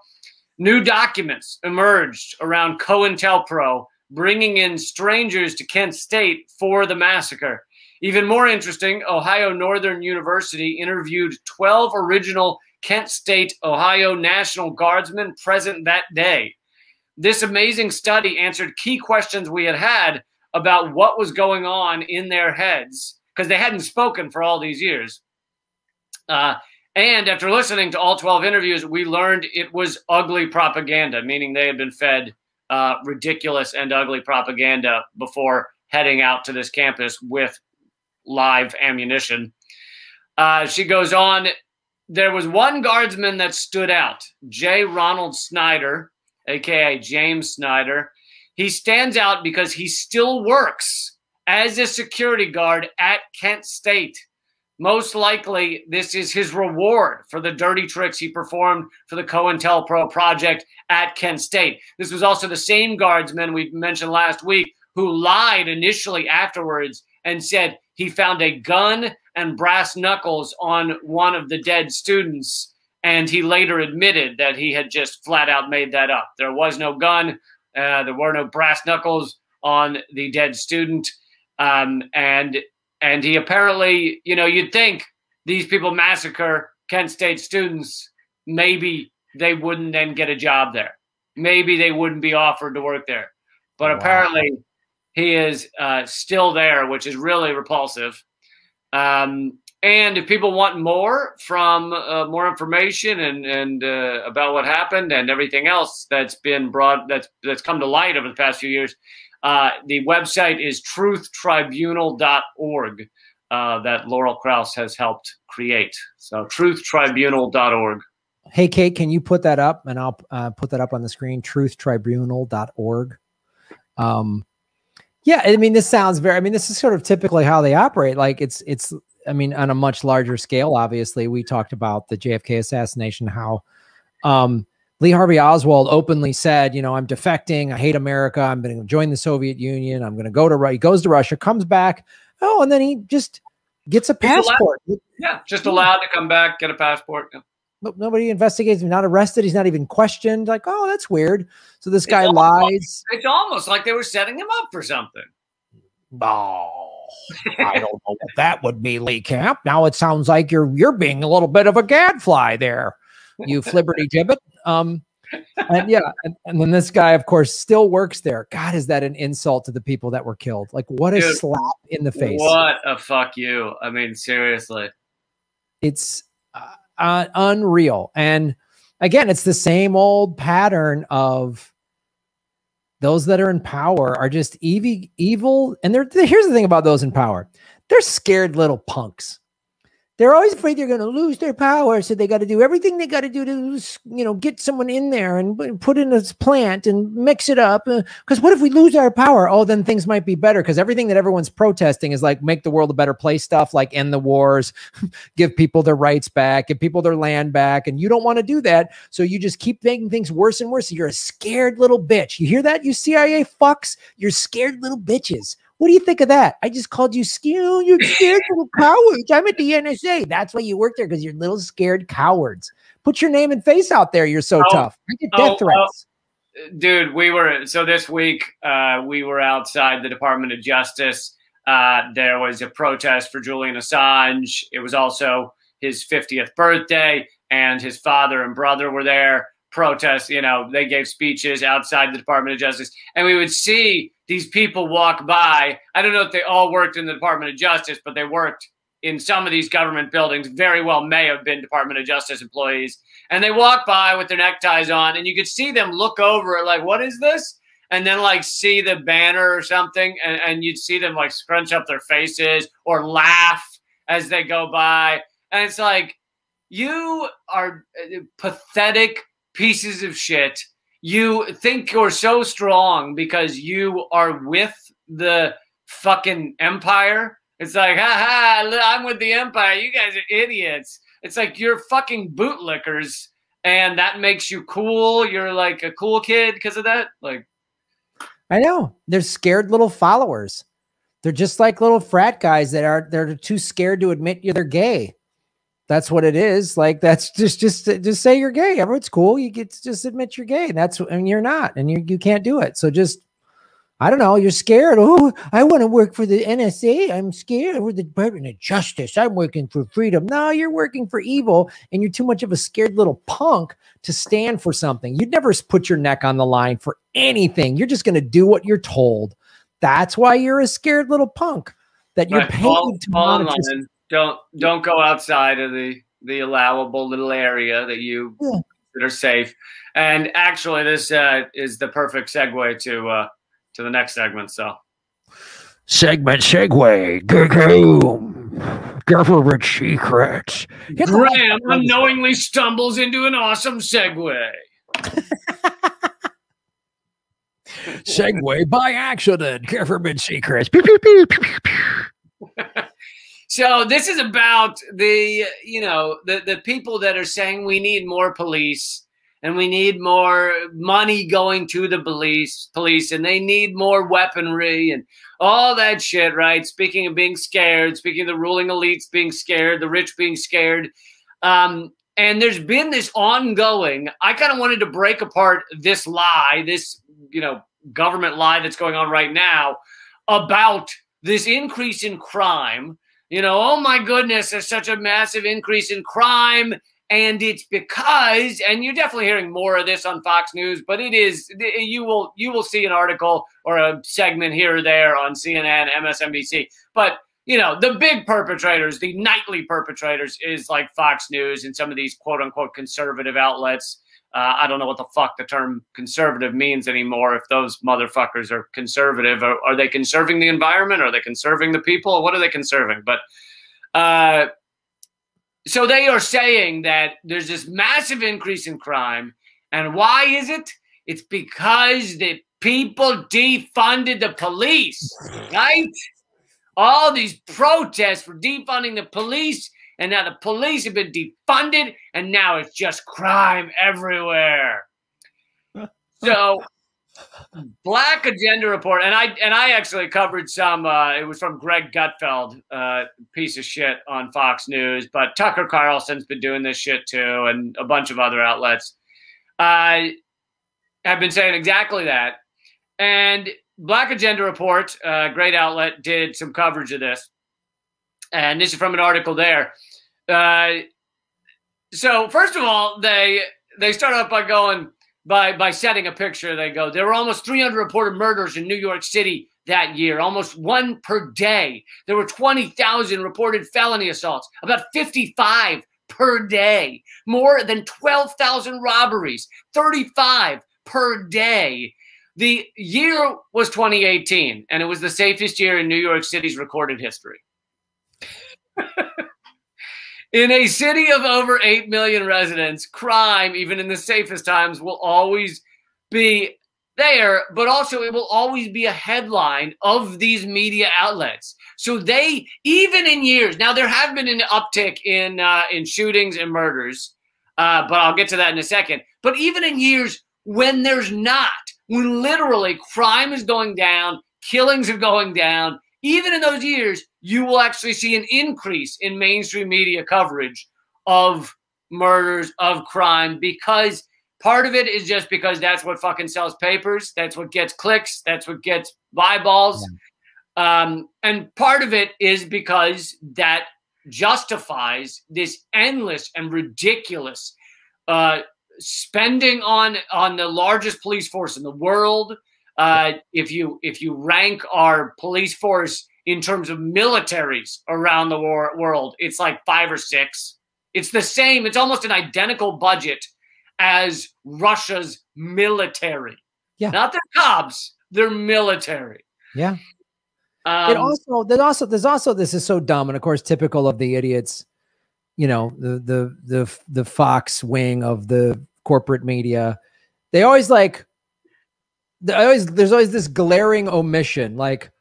New documents emerged around COINTELPRO, bringing in strangers to Kent State for the massacre. Even more interesting, Ohio Northern University interviewed 12 original Kent State, Ohio National Guardsmen present that day. This amazing study answered key questions we had had about what was going on in their heads because they hadn't spoken for all these years. Uh, and after listening to all 12 interviews, we learned it was ugly propaganda, meaning they had been fed uh, ridiculous and ugly propaganda before heading out to this campus with live ammunition. Uh, she goes on. There was one guardsman that stood out, J. Ronald Snyder, aka James Snyder. He stands out because he still works as a security guard at Kent State. Most likely, this is his reward for the dirty tricks he performed for the COINTELPRO project at Kent State. This was also the same guardsman we mentioned last week who lied initially afterwards and said he found a gun and brass knuckles on one of the dead students. And he later admitted that he had just flat out made that up. There was no gun, uh, there were no brass knuckles on the dead student. Um, and and he apparently, you know, you'd think these people massacre Kent State students, maybe they wouldn't then get a job there. Maybe they wouldn't be offered to work there. But wow. apparently he is uh, still there, which is really repulsive. Um, and if people want more from uh, more information and and uh, about what happened and everything else that's been brought that's that's come to light over the past few years, uh, the website is truthtribunal.org uh, that Laurel Krause has helped create. So truthtribunal.org. Hey Kate, can you put that up and I'll uh, put that up on the screen? Truthtribunal.org. Um, yeah, I mean, this sounds very. I mean, this is sort of typically how they operate. Like it's it's. I mean, on a much larger scale. Obviously, we talked about the JFK assassination. How um, Lee Harvey Oswald openly said, you know, I'm defecting. I hate America. I'm going to join the Soviet Union. I'm going to go to Russia. He goes to Russia, comes back. Oh, and then he just gets a passport. yeah, just allowed to come back, get a passport. Yeah nobody investigates him, not arrested. He's not even questioned. Like, oh, that's weird. So this guy it's lies. Almost, it's almost like they were setting him up for something. Oh, I don't know what that would be, Lee Camp. Now it sounds like you're you're being a little bit of a gadfly there, you flibberty gibbet. Um, and yeah, and, and, then this guy, of course, still works there. God, is that an insult to the people that were killed? Like, what a Dude, slap in the face! What a fuck you! I mean, seriously, it's uh, unreal. And again, it's the same old pattern of those that are in power are just evil, evil. And they're, here's the thing about those in power. They're scared little punks they're always afraid they're going to lose their power so they got to do everything they got to do to you know get someone in there and put in this plant and mix it up because uh, what if we lose our power? Oh then things might be better because everything that everyone's protesting is like make the world a better place stuff like end the wars give people their rights back give people their land back and you don't want to do that so you just keep making things worse and worse. You're a scared little bitch. You hear that you cia fucks? You're scared little bitches what do you think of that? I just called you skew. You're scared little cowards. I'm at the NSA. That's why you work there because you're little scared cowards. Put your name and face out there. You're so oh, tough. I get death oh, threats. dude, we were so this week uh, we were outside the Department of Justice. Uh, there was a protest for Julian Assange. It was also his 50th birthday, and his father and brother were there. Protest, you know, they gave speeches outside the Department of Justice, and we would see these people walk by. I don't know if they all worked in the Department of Justice, but they worked in some of these government buildings. Very well may have been Department of Justice employees and they walk by with their neckties on, and you could see them look over it like, "What is this?" And then like see the banner or something, and, and you'd see them like scrunch up their faces or laugh as they go by, and it's like you are uh, pathetic pieces of shit. You think you're so strong because you are with the fucking empire. It's like, ha ha, I'm with the empire. You guys are idiots. It's like you're fucking bootlickers, and that makes you cool. You're like a cool kid because of that. Like, I know they're scared little followers. They're just like little frat guys that are they're too scared to admit you're they're gay. That's what it is. Like that's just just just say you're gay. Everyone's cool. You get to just admit you're gay. And that's and you're not, and you you can't do it. So just I don't know. You're scared. Oh, I want to work for the NSA. I'm scared for the Department of Justice. I'm working for freedom. No, you're working for evil, and you're too much of a scared little punk to stand for something. You'd never put your neck on the line for anything. You're just going to do what you're told. That's why you're a scared little punk. That you're right. paid to all Don't don't go outside of the the allowable little area that you yeah. that are safe. And actually, this uh, is the perfect segue to. Uh, to the next segment. So, segment segue. Go Government secrets. Graham unknowingly stumbles into an awesome segue. segue by accident. Government secrets. so this is about the you know the the people that are saying we need more police and we need more money going to the police police and they need more weaponry and all that shit right? Speaking of being scared speaking of the ruling elites being scared the rich being scared. Um, and there's been this ongoing i kind of wanted to break apart this lie this you know government lie that's going on right now about this increase in crime you know oh my goodness there's such a massive increase in crime and it's because and you're definitely hearing more of this on Fox News but it is you will you will see an article or a segment here or there on CNN MSNBC but you know the big perpetrators the nightly perpetrators is like Fox News and some of these quote unquote conservative outlets uh, I don't know what the fuck the term conservative means anymore. If those motherfuckers are conservative, are, are they conserving the environment? Are they conserving the people? What are they conserving? But uh, so they are saying that there's this massive increase in crime. And why is it? It's because the people defunded the police, right? All these protests for defunding the police, and now the police have been defunded, and now it's just crime everywhere. So Black Agenda Report, and I and I actually covered some. Uh, it was from Greg Gutfeld, uh, piece of shit on Fox News, but Tucker Carlson's been doing this shit too, and a bunch of other outlets. I uh, have been saying exactly that. And Black Agenda Report, uh, great outlet, did some coverage of this, and this is from an article there. Uh, so first of all, they they start off by going by by setting a picture. They go, there were almost 300 reported murders in New York City that year, almost one per day. There were 20,000 reported felony assaults, about 55 per day, more than 12,000 robberies, 35 per day. The year was 2018, and it was the safest year in New York City's recorded history. In a city of over 8 million residents, crime, even in the safest times, will always be there, but also it will always be a headline of these media outlets. So they, even in years, now there have been an uptick in uh, in shootings and murders, uh, but I'll get to that in a second. But even in years when there's not, when literally crime is going down, killings are going down, even in those years, you will actually see an increase in mainstream media coverage of murders, of crime, because Part of it is just because that's what fucking sells papers. That's what gets clicks. That's what gets eyeballs. Yeah. Um, and part of it is because that justifies this endless and ridiculous uh, spending on on the largest police force in the world. Uh, if you if you rank our police force in terms of militaries around the war, world, it's like five or six. It's the same. It's almost an identical budget as Russia's military. Yeah. Not their cops, their military. Yeah. Um, it also there's also there's also this is so dumb and of course typical of the idiots, you know, the the the the Fox wing of the corporate media. They always like always there's always this glaring omission like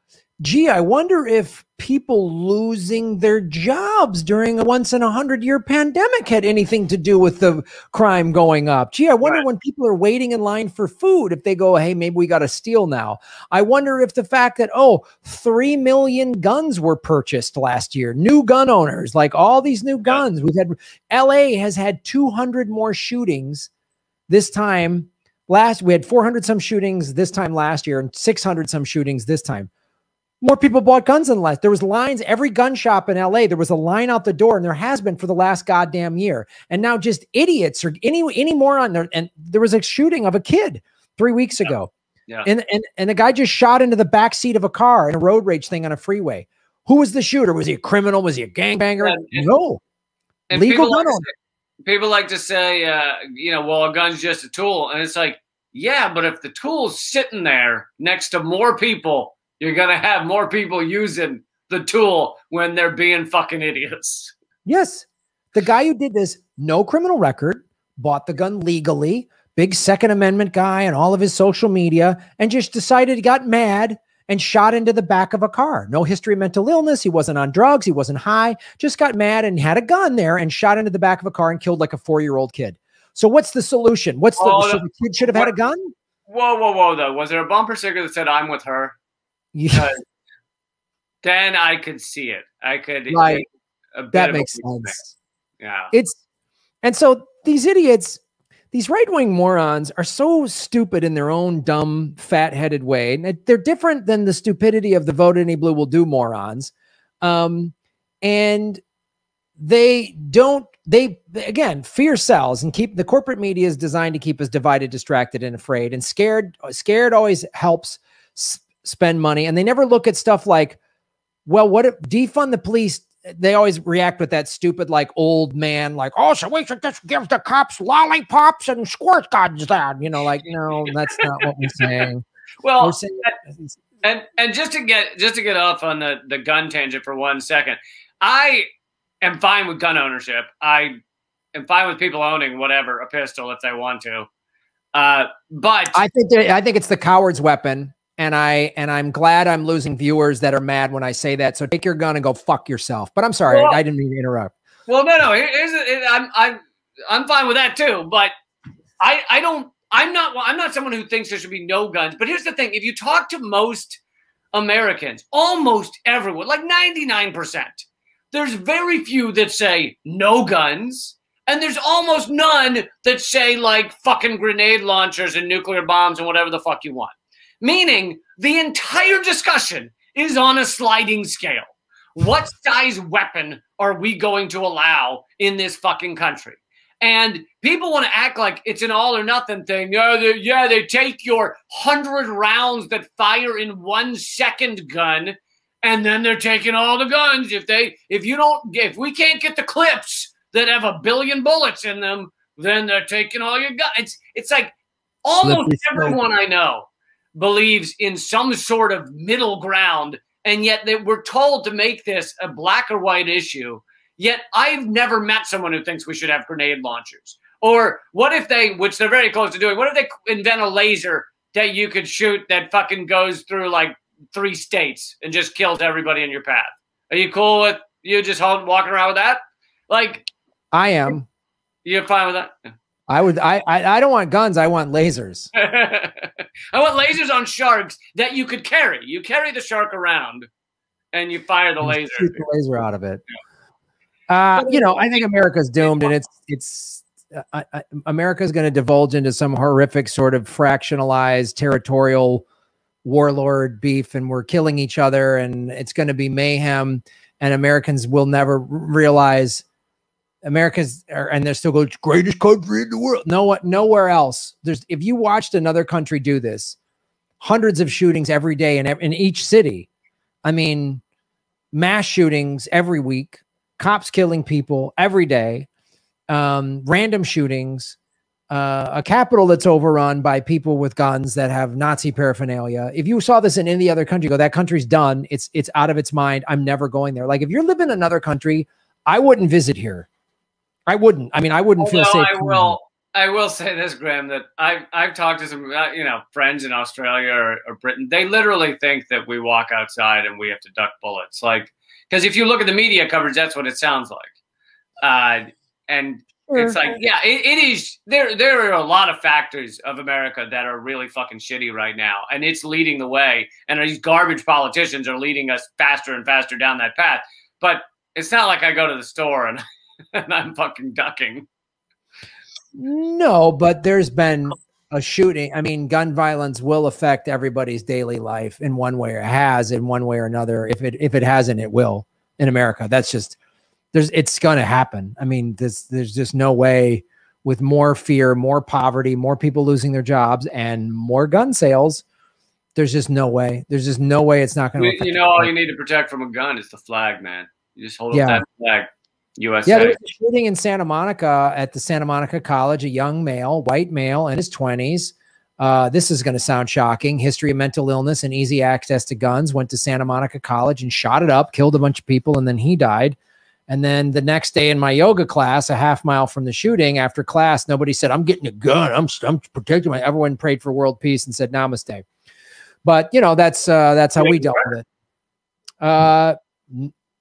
gee, I wonder if people losing their jobs during a once in a hundred year pandemic had anything to do with the crime going up. Gee, I wonder right. when people are waiting in line for food, if they go, hey, maybe we got to steal now. I wonder if the fact that, oh, three million guns were purchased last year, new gun owners, like all these new guns. We've had LA has had 200 more shootings this time. Last, we had 400 some shootings this time last year and 600 some shootings this time more people bought guns than last. There was lines every gun shop in LA. There was a line out the door, and there has been for the last goddamn year. And now just idiots or any any moron there. And there was a shooting of a kid three weeks yeah. ago. Yeah. And and and the guy just shot into the back seat of a car in a road rage thing on a freeway. Who was the shooter? Was he a criminal? Was he a gangbanger? And, no. And Legal gun like, say, people like to say, uh, you know, well, a gun's just a tool, and it's like, yeah, but if the tool's sitting there next to more people you're going to have more people using the tool when they're being fucking idiots. Yes. The guy who did this, no criminal record, bought the gun legally, big Second Amendment guy and all of his social media, and just decided he got mad and shot into the back of a car. No history of mental illness. He wasn't on drugs. He wasn't high. Just got mad and had a gun there and shot into the back of a car and killed like a four year old kid. So what's the solution? What's the, oh, so the kid should have what, had a gun? Whoa, whoa, whoa! Though was there a bumper sticker that said "I'm with her"? Yeah. Uh, then I could see it. I could right. that makes sense. Yeah. It's and so these idiots, these right-wing morons are so stupid in their own dumb, fat-headed way. And they're different than the stupidity of the vote any blue will do morons. Um, and they don't they again fear sells and keep the corporate media is designed to keep us divided distracted and afraid and scared scared always helps spend money and they never look at stuff like well what if defund the police they always react with that stupid like old man like oh so we should just give the cops lollipops and squirt guns then you know like no that's not what we're saying. Well we're saying, and and just to get just to get off on the the gun tangent for one second i am fine with gun ownership. I am fine with people owning whatever a pistol if they want to. Uh, but I think I think it's the coward's weapon and I and I'm glad I'm losing viewers that are mad when I say that. So take your gun and go fuck yourself. But I'm sorry, well, I didn't mean to interrupt. Well, no, no, it, I'm I'm I'm fine with that too. But I I don't I'm not I'm not someone who thinks there should be no guns. But here's the thing: if you talk to most Americans, almost everyone, like 99 percent, there's very few that say no guns. And there's almost none that say like fucking grenade launchers and nuclear bombs and whatever the fuck you want meaning the entire discussion is on a sliding scale. What size weapon are we going to allow in this fucking country? And people want to act like it's an all or nothing thing. Yeah, they, yeah, they take your hundred rounds that fire in one second gun, and then they're taking all the guns. If they, if you don't, if we can't get the clips that have a billion bullets in them, then they're taking all your guns. It's, it's like almost everyone I know believes in some sort of middle ground, and yet they, we're told to make this a black or white issue. Yet I've never met someone who thinks we should have grenade launchers. Or what if they, which they're very close to doing, what if they invent a laser that you could shoot that fucking goes through like three states and just kills everybody in your path? Are you cool with you just walking around with that? Like, I am. You're fine with that? I would. I, I. I don't want guns. I want lasers. I want lasers on sharks that you could carry. You carry the shark around, and you fire the laser. Shoot the laser out of it. Yeah. Uh, you know, I think America's doomed, and it's it's uh, America is going to divulge into some horrific sort of fractionalized territorial warlord beef, and we're killing each other, and it's going to be mayhem, and Americans will never realize America's and they're still going greatest country in the world. No, what nowhere else. There's if you watched another country do this, hundreds of shootings every day in in each city. I mean, mass shootings every week, cops killing people every day, um, random shootings, uh, a capital that's overrun by people with guns that have Nazi paraphernalia. If you saw this in any other country, go that country's done. It's it's out of its mind. I'm never going there. Like if you're living in another country, I wouldn't visit here. I wouldn't. I mean, I wouldn't Although feel safe. I will. I will say this, Graham, that I've I've talked to some uh, you know friends in Australia or, or, Britain. They literally think that we walk outside and we have to duck bullets. Like because if you look at the media coverage, that's what it sounds like. Uh, and it's like, yeah, it, it is. There there are a lot of factors of America that are really fucking shitty right now, and it's leading the way. And these garbage politicians are leading us faster and faster down that path. But it's not like I go to the store and and I'm fucking ducking. No, but there's been a shooting. I mean, gun violence will affect everybody's daily life in one way or has in one way or another. If it if it hasn't, it will in America. That's just there's it's gonna happen. I mean, there's there's just no way with more fear, more poverty, more people losing their jobs, and more gun sales. There's just no way. There's just no way it's not going to. You know, all you need to protect from a gun is the flag, man. You just hold yeah. up that flag. USA. Yeah, there was a shooting in Santa Monica at the Santa Monica College. A young male, white male in his 20s. Uh, this is going to sound shocking. History of mental illness and easy access to guns. Went to Santa Monica College and shot it up, killed a bunch of people, and then he died. And then the next day in my yoga class, a half mile from the shooting, after class, nobody said, I'm getting a gun. I'm, I'm protecting my. Everyone prayed for world peace and said namaste. But, you know, that's uh, that's how we dealt with it. Uh,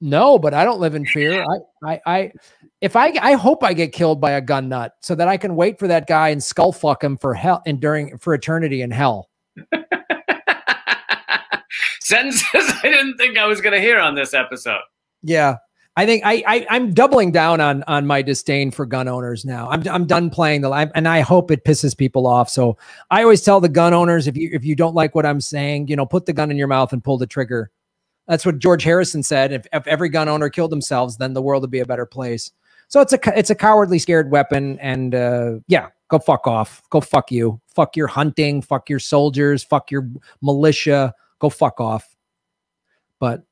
no, but I don't live in fear. I, I, I, if I, I hope I get killed by a gun nut so that I can wait for that guy and skull fuck him for hell and during for eternity in hell. Sentences I didn't think I was going to hear on this episode. Yeah, I think I, I I'm doubling down on on my disdain for gun owners now. I'm I'm done playing the and I hope it pisses people off. So I always tell the gun owners if you if you don't like what I'm saying, you know, put the gun in your mouth and pull the trigger that's what George Harrison said. If, if every gun owner killed themselves, then the world would be a better place. So it's a it's a cowardly, scared weapon, and uh, yeah, go fuck off. Go fuck you. Fuck your hunting. Fuck your soldiers. Fuck your militia. Go fuck off. But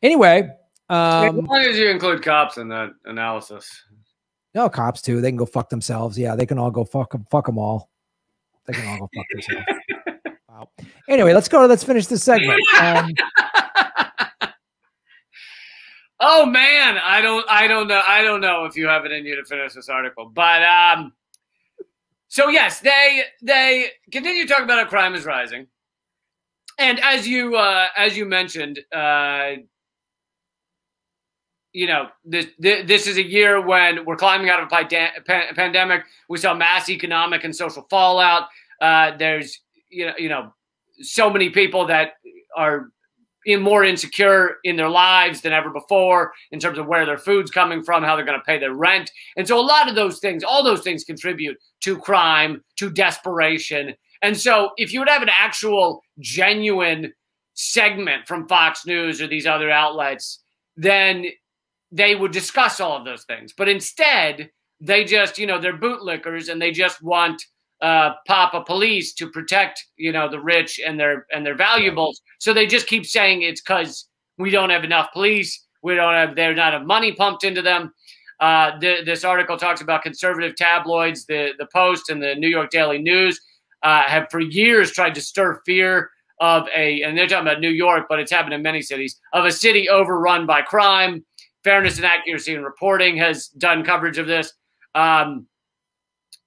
anyway, um, as long as you include cops in that analysis. No, cops too. They can go fuck themselves. Yeah, they can all go fuck them. Fuck them all. They can all go fuck themselves. Anyway, let's go. Let's finish this segment. Um, Oh man, I don't I don't know I don't know if you have it in you to finish this article. But um so yes, they they continue talking about how crime is rising. And as you uh as you mentioned, uh you know, this this is a year when we're climbing out of a pandemic. We saw mass economic and social fallout. Uh, there's you know you know so many people that are in more insecure in their lives than ever before in terms of where their food's coming from, how they're going to pay their rent. And so a lot of those things, all those things contribute to crime, to desperation. And so if you would have an actual genuine segment from Fox News or these other outlets, then they would discuss all of those things. But instead, they just, you know, they're bootlickers and they just want uh, Papa Police to protect, you know, the rich and their and their valuables. So they just keep saying it's because we don't have enough police. We don't have there's not enough money pumped into them. Uh, the, this article talks about conservative tabloids, the the Post and the New York Daily News uh, have for years tried to stir fear of a, and they're talking about New York, but it's happened in many cities of a city overrun by crime. Fairness and Accuracy in Reporting has done coverage of this. Um,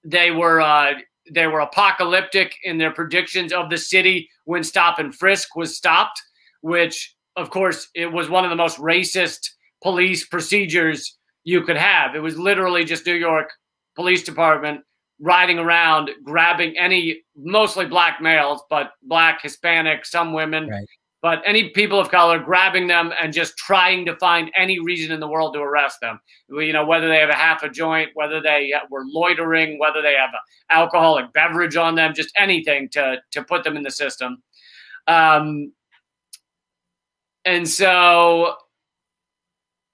they were uh, they were apocalyptic in their predictions of the city when stop and frisk was stopped, which, of course, it was one of the most racist police procedures you could have. It was literally just New York Police Department riding around, grabbing any mostly black males, but black, Hispanic, some women, right. But any people of color grabbing them and just trying to find any reason in the world to arrest them. You know, whether they have a half a joint, whether they were loitering, whether they have an alcoholic beverage on them, just anything to to put them in the system. Um, and so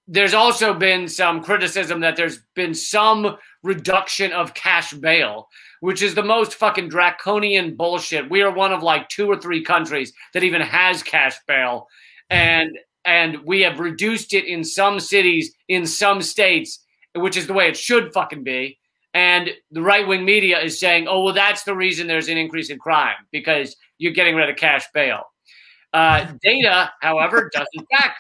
there's also been some criticism that there's been some reduction of cash bail, which is the most fucking draconian bullshit. We are one of like two or three countries that even has cash bail. And and we have reduced it in some cities, in some states, which is the way it should fucking be. And the right wing media is saying, oh, well, that's the reason there's an increase in crime because you're getting rid of cash bail. Uh, data, however, doesn't back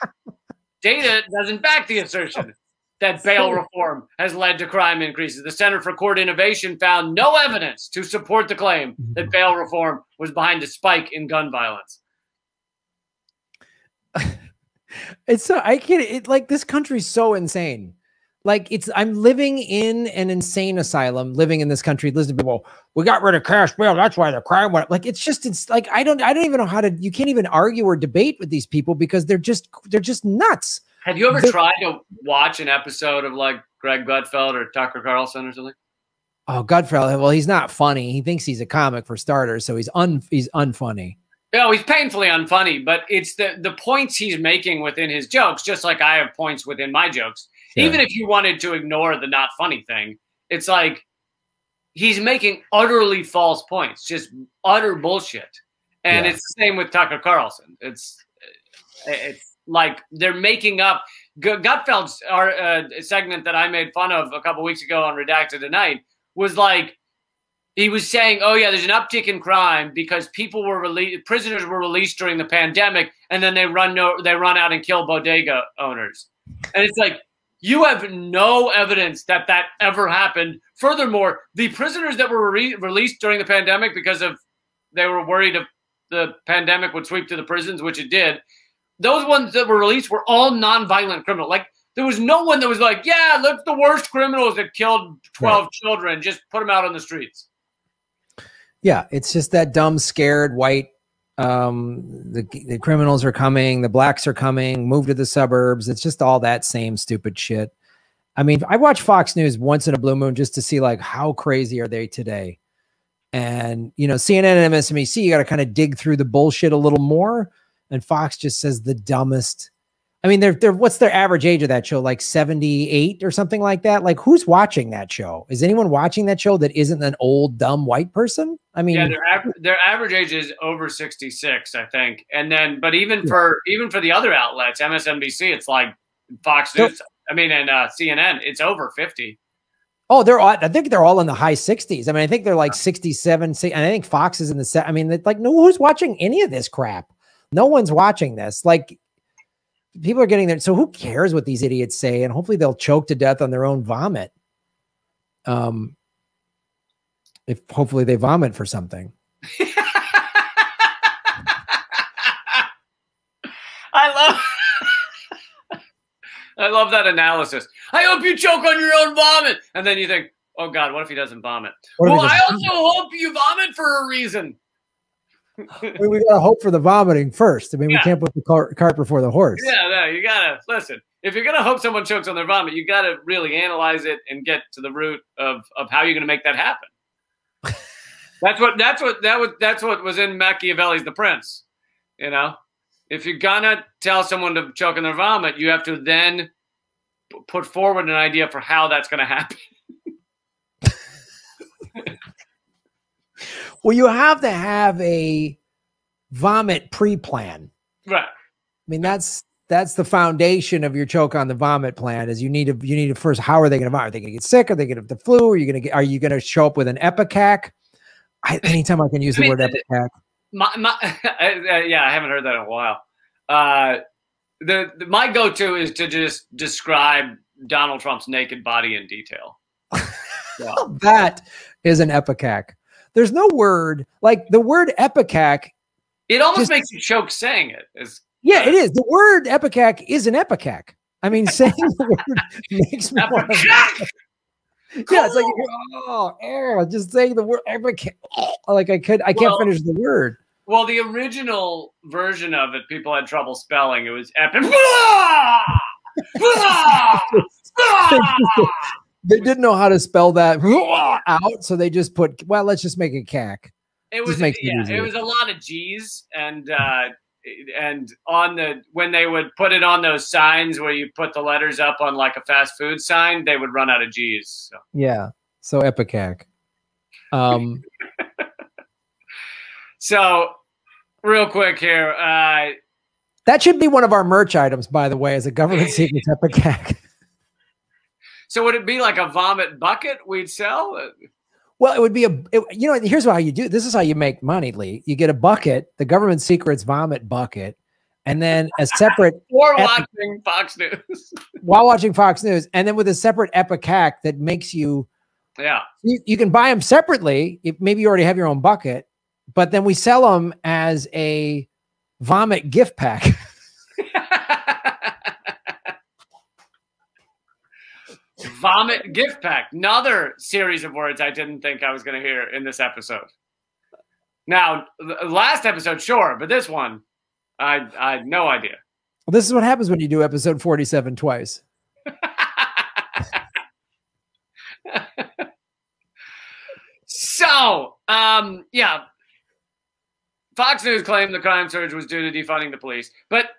data doesn't back the assertion that bail reform has led to crime increases. The Center for Court Innovation found no evidence to support the claim mm-hmm. that bail reform was behind a spike in gun violence. it's so I can't it like this country's so insane. Like it's I'm living in an insane asylum, living in this country. Listen to people, we got rid of cash bail. That's why the crime went. Like it's just it's like I don't I don't even know how to. You can't even argue or debate with these people because they're just they're just nuts. Have you ever tried to watch an episode of like Greg Gutfeld or Tucker Carlson or something? Oh, Gutfeld. Well, he's not funny. He thinks he's a comic for starters, so he's un he's unfunny. No, he's painfully unfunny, but it's the the points he's making within his jokes, just like I have points within my jokes Sure. Even if you wanted to ignore the not funny thing, it's like he's making utterly false points, just utter bullshit. And yeah. it's the same with Tucker Carlson. It's it's like they're making up. Gutfeld's our uh, segment that I made fun of a couple weeks ago on Redacted Tonight was like he was saying, "Oh yeah, there's an uptick in crime because people were released, prisoners were released during the pandemic, and then they run no, they run out and kill bodega owners." And it's like, you have no evidence that that ever happened. Furthermore, the prisoners that were re- released during the pandemic because of they were worried of the pandemic would sweep to the prisons, which it did. Those ones that were released were all non-violent criminals. Like there was no one that was like, "Yeah, look, the worst criminals that killed twelve right. children. Just put them out on the streets." Yeah, it's just that dumb, scared white um, the, the criminals are coming, the blacks are coming, move to the suburbs. It's just all that same stupid shit. I mean, I watch Fox News once in a blue moon just to see like how crazy are they today. And you know, CNN and MSNBC, you got to kind of dig through the bullshit a little more. And Fox just says the dumbest I mean, they're they're what's their average age of that show? Like 78 or something like that? Like who's watching that show? Is anyone watching that show that isn't an old dumb white person? I mean Yeah, their average their average age is over 66, I think. And then but even for even for the other outlets, MSNBC, it's like Fox News, I mean and uh, CNN, it's over 50. Oh, they're all, I think they're all in the high 60s. I mean, I think they're like 67, and I think Fox is in the set. I mean, like, no, who's watching any of this crap? No one's watching this. Like, people are getting there. So who cares what these idiots say? And hopefully they'll choke to death on their own vomit. Um, if hopefully they vomit for something. I love I love that analysis. I hope you choke on your own vomit. And then you think, oh God, what if he doesn't vomit? Well, I also hope you vomit for a reason we, we got to hope for the vomiting first. I mean, yeah. we can't put the cart, cart before the horse. Yeah, no, you gotta listen. If you're gonna hope someone chokes on their vomit, you gotta really analyze it and get to the root of of how you're gonna make that happen. that's what that's what that was that's what was in Machiavelli's The Prince. You know, if you're gonna tell someone to choke on their vomit, you have to then put forward an idea for how that's gonna happen. Well, you have to have a vomit pre-plan. Right. I mean, that's that's the foundation of your choke on the vomit plan is you need to you need to first how are they going to vomit? Are they going to get sick? Are they going to have the flu? Are you going to get are you going to show up with an ipecac? I, anytime I can use the I mean, word ipecac. My, my, uh, yeah, I haven't heard that in a while. Uh, the, the my go-to is to just describe Donald Trump's naked body in detail. Yeah. that is an ipecac. There's no word like the word ipecac. It almost just, makes you choke saying it. It's, yeah, it is. The word ipecac is an ipecac. I mean, saying the word makes me want to. Yeah, it's like oh, oh, just saying the word ipecac. Oh, like I could, I can't well, finish the word. Well, the original version of it, people had trouble spelling. It was epic. they didn't know how to spell that out, so they just put. Well, let's just make it cack. It was yeah, it, it, was a lot of G's and uh, and on the when they would put it on those signs where you put the letters up on like a fast food sign, they would run out of G's. So. Yeah, so ipecac. Um, so real quick here, uh, that should be one of our merch items, by the way, as a government secret ipecac. So would it be like a vomit bucket we'd sell? Well, it would be a, it, you know, here's how you do. This is how you make money, Lee. You get a bucket, the government secrets vomit bucket, and then a separate. or watching Fox News. while watching Fox News, and then with a separate ipecac that makes you. Yeah. You, you can buy them separately. If maybe you already have your own bucket, but then we sell them as a vomit gift pack. Vomit gift pack. Another series of words I didn't think I was going to hear in this episode. Now, last episode, sure, but this one, I I had no idea. Well, this is what happens when you do episode 47 twice. so, um, yeah. Fox News claimed the crime surge was due to defunding the police, but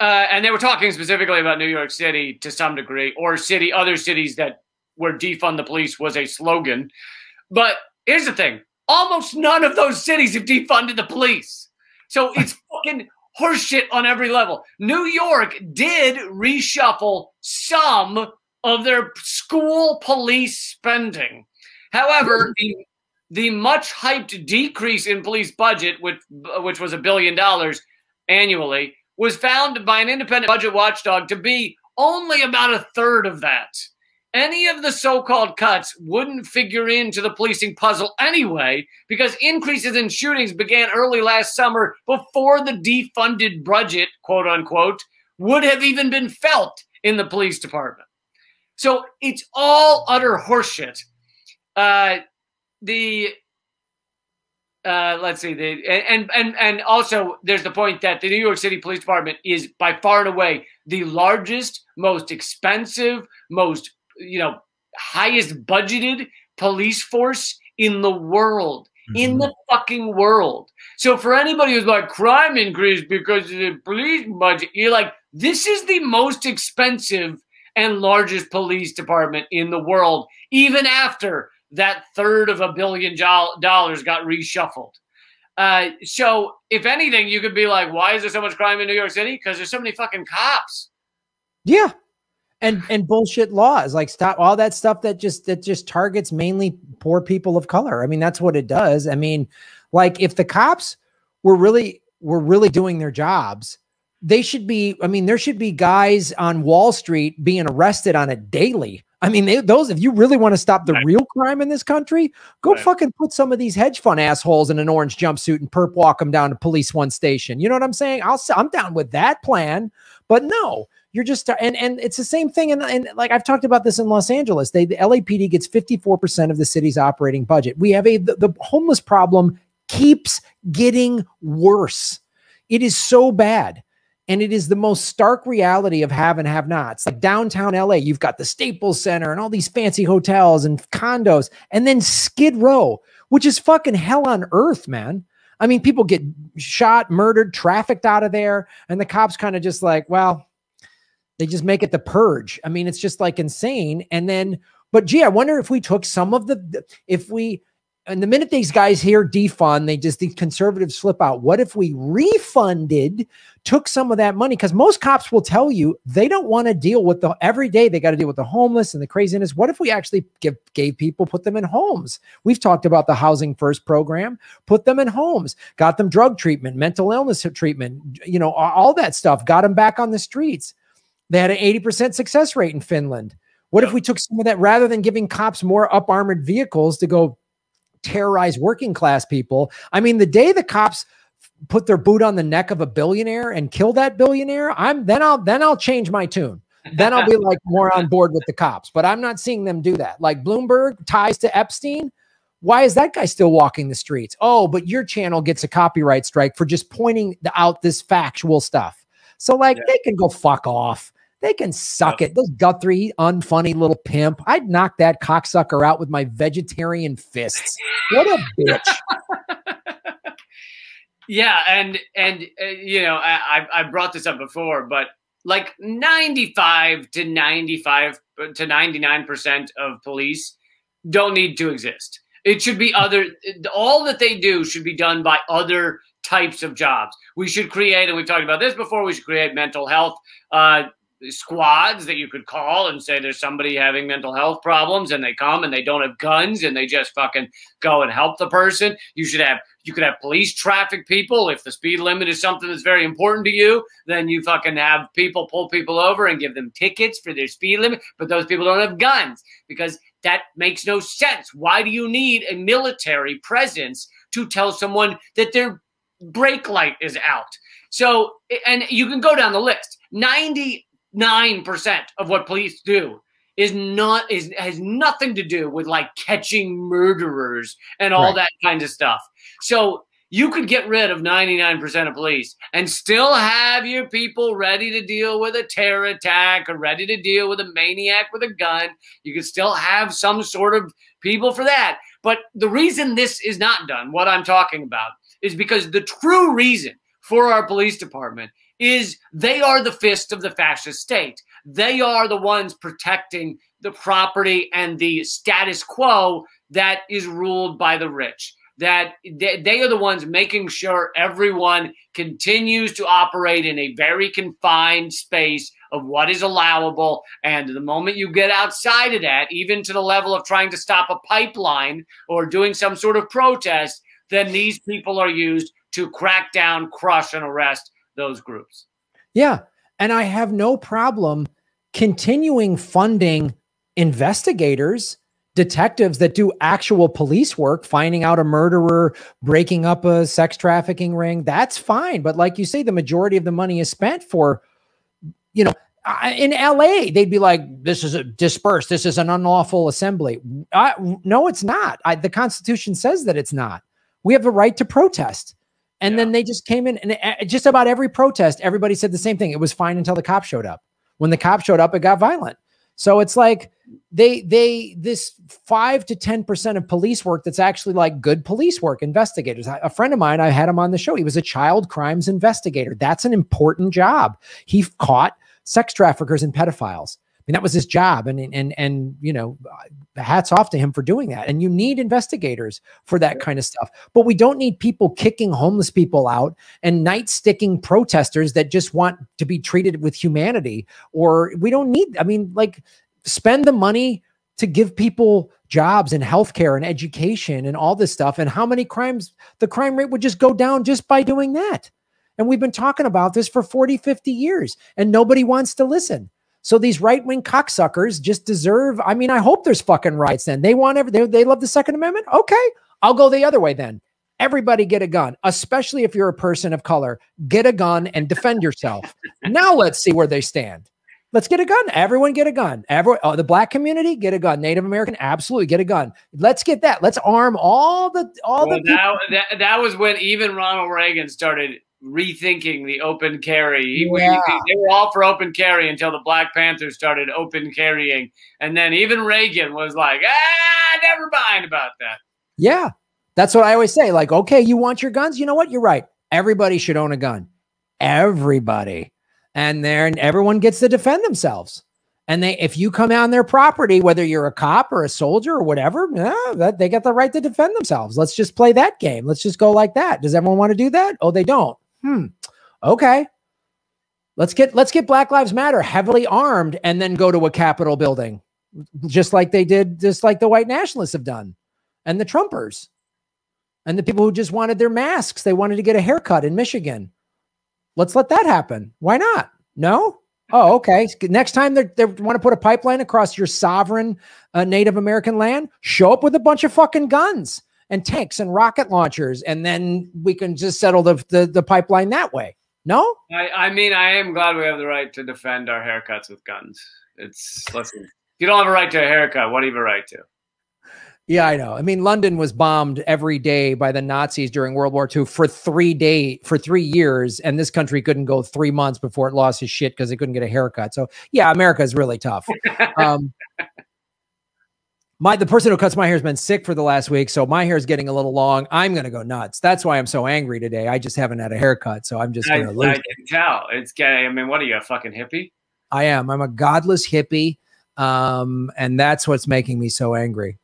uh, and they were talking specifically about New York City to some degree, or city other cities that where defund the police was a slogan. But here's the thing: almost none of those cities have defunded the police. So it's fucking horseshit on every level. New York did reshuffle some of their school police spending. However, the, the much hyped decrease in police budget, which which was a billion dollars annually, was found by an independent budget watchdog to be only about a third of that. Any of the so called cuts wouldn't figure into the policing puzzle anyway, because increases in shootings began early last summer before the defunded budget, quote unquote, would have even been felt in the police department. So it's all utter horseshit. Uh, the uh, let's see the and and and also there's the point that the New York City Police Department is by far and away the largest, most expensive, most you know highest budgeted police force in the world. Mm-hmm. In the fucking world. So for anybody who's like crime increased because of the police budget, you're like, this is the most expensive and largest police department in the world, even after that third of a billion dollars got reshuffled. Uh, so, if anything, you could be like, why is there so much crime in New York City? Because there's so many fucking cops. Yeah. And and bullshit laws like stop all that stuff that just that just targets mainly poor people of color. I mean, that's what it does. I mean, like if the cops were really were really doing their jobs, they should be. I mean, there should be guys on Wall Street being arrested on a daily I mean, they, those, if you really want to stop the right. real crime in this country, go right. fucking put some of these hedge fund assholes in an orange jumpsuit and perp walk them down to police one station. You know what I'm saying? I'll, I'm down with that plan, but no, you're just, and, and it's the same thing. And, and like I've talked about this in Los Angeles, they, the LAPD gets 54% of the city's operating budget. We have a, the, the homeless problem keeps getting worse. It is so bad. And it is the most stark reality of have and have nots. Like downtown LA, you've got the Staples Center and all these fancy hotels and condos, and then Skid Row, which is fucking hell on earth, man. I mean, people get shot, murdered, trafficked out of there, and the cops kind of just like, well, they just make it the purge. I mean, it's just like insane. And then, but gee, I wonder if we took some of the, if we, and the minute these guys hear defund, they just these conservatives slip out. What if we refunded, took some of that money? Because most cops will tell you they don't want to deal with the every day they got to deal with the homeless and the craziness. What if we actually give gave people, put them in homes? We've talked about the housing first program, put them in homes, got them drug treatment, mental illness treatment, you know, all that stuff, got them back on the streets. They had an 80% success rate in Finland. What if we took some of that rather than giving cops more up armored vehicles to go terrorize working class people. I mean, the day the cops put their boot on the neck of a billionaire and kill that billionaire, I'm then I'll then I'll change my tune. Then I'll be like more on board with the cops. But I'm not seeing them do that. Like Bloomberg ties to Epstein. Why is that guy still walking the streets? Oh, but your channel gets a copyright strike for just pointing out this factual stuff. So, like, yeah. they can go fuck off. They can suck it. Those Guthrie, unfunny little pimp. I'd knock that cocksucker out with my vegetarian fists. What a bitch. yeah, and and uh, you know, I I brought this up before, but like 95 to 95 to 99% of police don't need to exist. It should be other, all that they do should be done by other types of jobs. We should create, and we've talked about this before, we should create mental health uh, squads that you could call and say there's somebody having mental health problems and they come and they don't have guns and they just fucking go and help the person. You should have you could have police traffic people if the speed limit is something that's very important to you, then you fucking have people pull people over and give them tickets for their speed limit, but those people don't have guns because that makes no sense. Why do you need a military presence to tell someone that their brake light is out? So, and you can go down the list. 90 9% of what police do is not is has nothing to do with like catching murderers and all right. that kind of stuff. So you could get rid of 99% of police and still have your people ready to deal with a terror attack or ready to deal with a maniac with a gun. You could still have some sort of people for that. But the reason this is not done, what I'm talking about, is because the true reason for our police department is they are the fist of the fascist state. They are the ones protecting the property and the status quo that is ruled by the rich. That they are the ones making sure everyone continues to operate in a very confined space of what is allowable. And the moment you get outside of that, even to the level of trying to stop a pipeline or doing some sort of protest, then these people are used to crack down, crush, and arrest those groups. Yeah. And I have no problem continuing funding investigators, detectives that do actual police work, finding out a murderer, breaking up a sex trafficking ring. That's fine. But like you say, the majority of the money is spent for, you know, in LA, they'd be like, this is a dispersed. This is an unlawful assembly. I, no, it's not. I, the Constitution says that it's not. We have a right to protest. And yeah. then they just came in and uh, just about every protest, everybody said the same thing. It was fine until the cop showed up. When the cop showed up, it got violent. So it's like they they this five to ten percent of police work that's actually like good police work. Investigators. A friend of mine, I had him on the show. He was a child crimes investigator. That's an important job. He caught sex traffickers and pedophiles mean, that was his job. And, and, and, you know, uh, hats off to him for doing that. And you need investigators for that kind of stuff. But we don't need people kicking homeless people out and night sticking protesters that just want to be treated with humanity. Or we don't need, I mean, like, spend the money to give people jobs and healthcare and education and all this stuff. And how many crimes, the crime rate would just go down just by doing that. And we've been talking about this for 40, 50 years, and nobody wants to listen. So these right wing cocksuckers just deserve. I mean, I hope there's fucking rights. Then they want every. They, they love the Second Amendment. Okay, I'll go the other way then. Everybody get a gun, especially if you're a person of color. Get a gun and defend yourself. now let's see where they stand. Let's get a gun. Everyone get a gun. Every, oh, the black community get a gun. Native American, absolutely get a gun. Let's get that. Let's arm all the all well, the. That, that, that was when even Ronald Reagan started rethinking the open carry. Yeah. they were all for open carry until the Black Panthers started open carrying. And then even Reagan was like, ah, never mind about that. Yeah. That's what I always say. Like, okay, you want your guns? You know what? You're right. Everybody should own a gun. Everybody. And then everyone gets to defend themselves. And they, if you come on their property, whether you're a cop or a soldier or whatever, yeah, that they got the right to defend themselves. Let's just play that game. Let's just go like that. Does everyone want to do that? Oh, they don't hmm, okay. Let's get let's get Black Lives Matter heavily armed and then go to a Capitol building, just like they did, just like the white nationalists have done, and the Trumpers, and the people who just wanted their masks. They wanted to get a haircut in Michigan. Let's let that happen. Why not? No. Oh, okay. Next time they, they want to put a pipeline across your sovereign uh, Native American land, show up with a bunch of fucking guns and tanks and rocket launchers, and then we can just settle the the, the pipeline that way. No, I, I mean I am glad we have the right to defend our haircuts with guns. It's listen, you don't have a right to a haircut. What do you have a right to? Yeah, I know. I mean, London was bombed every day by the Nazis during World War II for three day for three years, and this country couldn't go three months before it lost his shit because it couldn't get a haircut. So yeah, America is really tough. Um, my the person who cuts my hair has been sick for the last week, so my hair is getting a little long. I'm gonna go nuts. That's why I'm so angry today. I just haven't had a haircut, so I'm just gonna I, lose. I can tell. It's getting. I mean, what are you, a fucking hippie? I am. I'm a godless hippie, um, and that's what's making me so angry.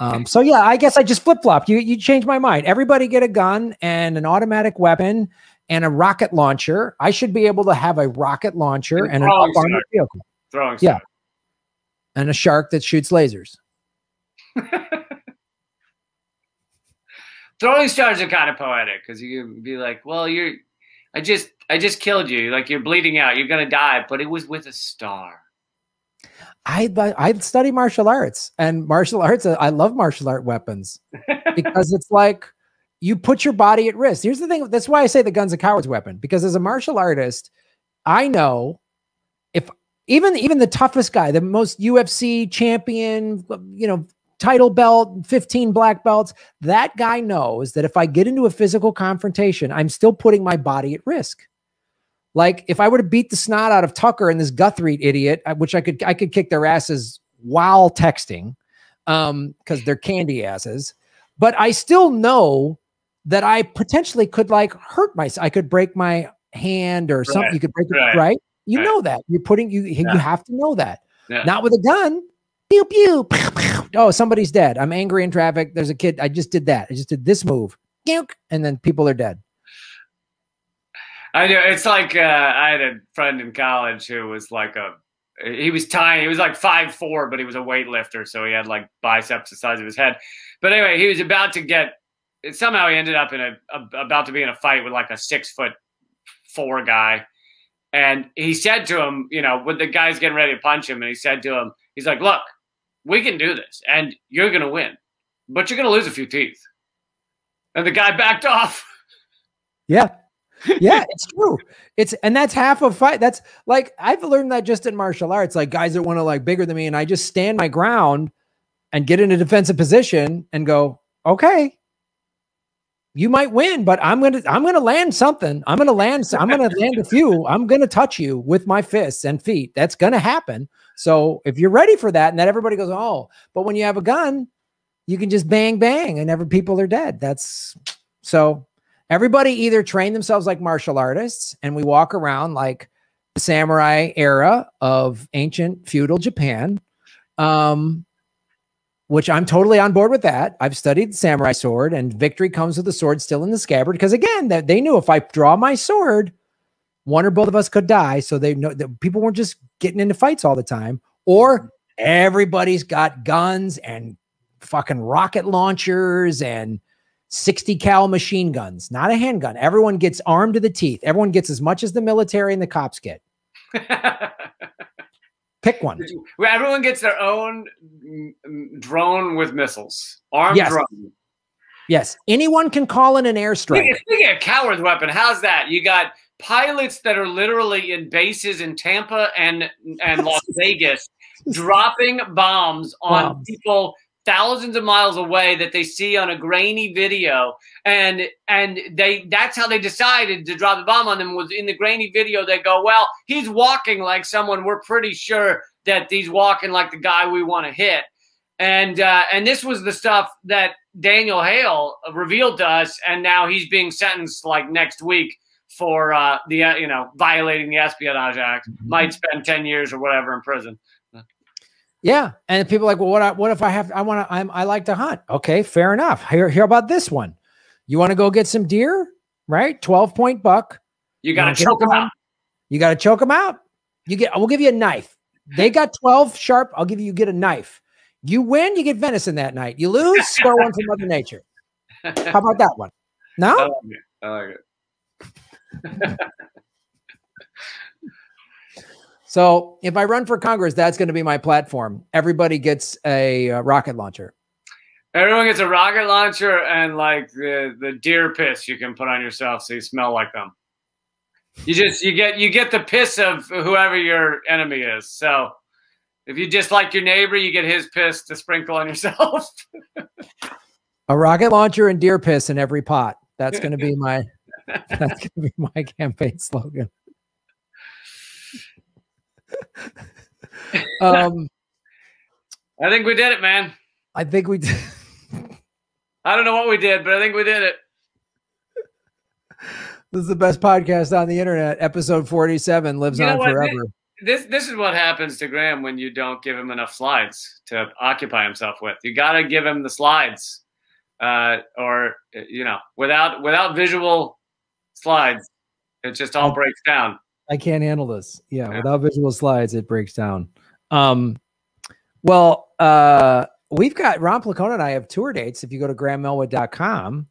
Um, so yeah, I guess I just flip flop. You you changed my mind. Everybody get a gun and an automatic weapon and a rocket launcher. I should be able to have a rocket launcher And and, an armored vehicle Throwing. Yeah. And a shark that shoots lasers. Throwing stars are kind of poetic because you can be like, well, you're. I just, I just killed you. Like you're bleeding out. You're gonna die, but it was with a star. I I study martial arts and martial arts. I love martial art weapons because it's like you put your body at risk. Here's the thing. That's why I say the gun's a coward's weapon because as a martial artist, I know even even the toughest guy, the most UFC champion, you know, title belt, 15 black belts, that guy knows that if I get into a physical confrontation, I'm still putting my body at risk. Like if I were to beat the snot out of Tucker and this Guthrie idiot, uh, which I could I could kick their asses while texting, um, because they're candy asses. But I still know that I potentially could like hurt myself. I could break my hand or something. Right, You could break it, right, right? You right. know that. You're putting you Yeah. you have to know that. Yeah. Not with a gun. Pew pew. pew, pew. Oh, somebody's dead. I'm angry in traffic. There's a kid. I just did that. I just did this move. And then people are dead. I know. It's like uh, I had a friend in college who was like a. He was tiny. He was like five four, but he was a weightlifter, so he had like biceps the size of his head. But anyway, he was about to get. Somehow he ended up in a, a about to be in a fight with like a six foot four guy, and he said to him, you know, when the guy's getting ready to punch him, and he said to him, he's like, "Look, we can do this, and you're gonna win, but you're gonna lose a few teeth." And the guy backed off. Yeah. Yeah, it's true. It's and that's half of fight. That's like I've learned that just in martial arts. Like guys that want to like bigger than me, and I just stand my ground and get in a defensive position and go, okay, you might win, but I'm gonna I'm gonna land something. I'm gonna land. I'm gonna land a few. I'm gonna touch you with my fists and feet. That's gonna happen. So if you're ready for that, and that everybody goes, oh, but when you have a gun, you can just bang bang, and never people are dead. That's so everybody either train themselves like martial artists and we walk around like the samurai era of ancient feudal Japan, um, which I'm totally on board with that. I've studied the samurai sword, and victory comes with the sword still in the scabbard because again, that they knew if I draw my sword, one or both of us could die. So they know that people weren't just getting into fights all the time, or everybody's got guns and fucking rocket launchers and 60 cal machine guns, not a handgun. Everyone gets armed to the teeth. Everyone gets as much as the military and the cops get. Pick one. Everyone gets their own drone with missiles, armed Yes. drone. Yes. Anyone can call in an airstrike. Speaking speaking of coward's weapon, how's that? You got pilots that are literally in bases in Tampa and and Las Vegas, dropping bombs on Bombs. people thousands of miles away that they see on a grainy video. And and they that's how they decided to drop the bomb on them was in the grainy video. They go well he's walking like someone. We're pretty sure that he's walking like the guy we want to hit. And uh, and this was the stuff that Daniel Hale revealed to us, and now he's being sentenced like next week for uh, the uh, you know violating the Espionage Act. Might spend ten years or whatever in prison. Yeah. And people are like, well, what, I, what if I have, I want to, I'm, I like to hunt. Okay. Fair enough. Here, here about this one. You want to go get some deer, right? 12 point buck. You got to choke one? out. You got to choke them out. You get, we'll give you a knife. They got 12 sharp. I'll give you, you get a knife. You win, you get venison that night. You lose, score one from Mother Nature. How about that one? I No? like it. I like it. So if I run for Congress, that's going to be my platform. Everybody gets a, uh rocket launcher. Everyone gets a rocket launcher and like the the deer piss you can put on yourself so you smell like them. You just you get you get the piss of whoever your enemy is. So If you dislike your neighbor, you get his piss to sprinkle on yourself. a rocket launcher and deer piss in every pot. That's going to be my that's going to be my campaign slogan. um, I think we did it, man. I think we did. I don't know what we did, but I think we did it. This is the best podcast on the internet. Episode 47 lives you on forever this this is what happens to Graham when you don't give him enough slides to occupy himself with. You got to give him the slides, uh, or you know, without without visual slides, it just all breaks down. I can't handle this. Yeah, yeah, without visual slides, it breaks down. Um, well, uh, we've got Ron Placone and I have tour dates. If you go to grahamelwood.com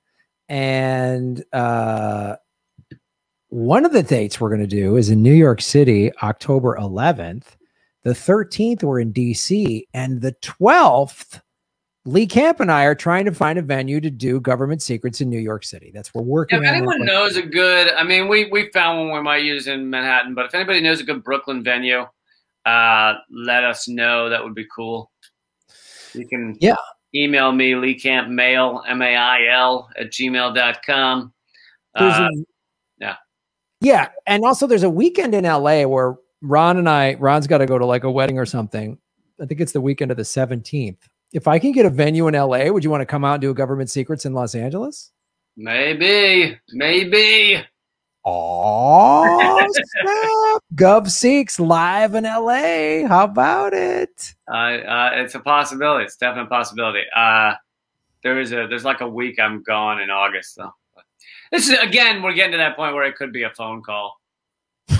and uh one of the dates we're going to do is in New York City, October 11th. The 13th, we're in DC. And the 12th, Lee Camp and I are trying to find a venue to do government secrets in New York City. That's what we're working. if anyone knows a good, I mean, we we found one we might use in Manhattan, but if anybody knows a good Brooklyn venue, uh, let us know. That would be cool. You can yeah email me Lee Camp Mail M A I L at gmail.com. Uh, yeah. Yeah, and also there's a weekend in LA where Ron and I, Ron's got to go to like a wedding or something. I think it's the weekend of the 17th. If I can get a venue in LA, would you want to come out and do a government secrets in Los Angeles? Maybe, maybe. Oh, Gov Seeks live in LA. How about it? Uh, uh, it's a possibility. It's definitely a possibility. Uh, there is a there's like a week I'm gone in August though. This is again, we're getting to that point where it could be a phone call.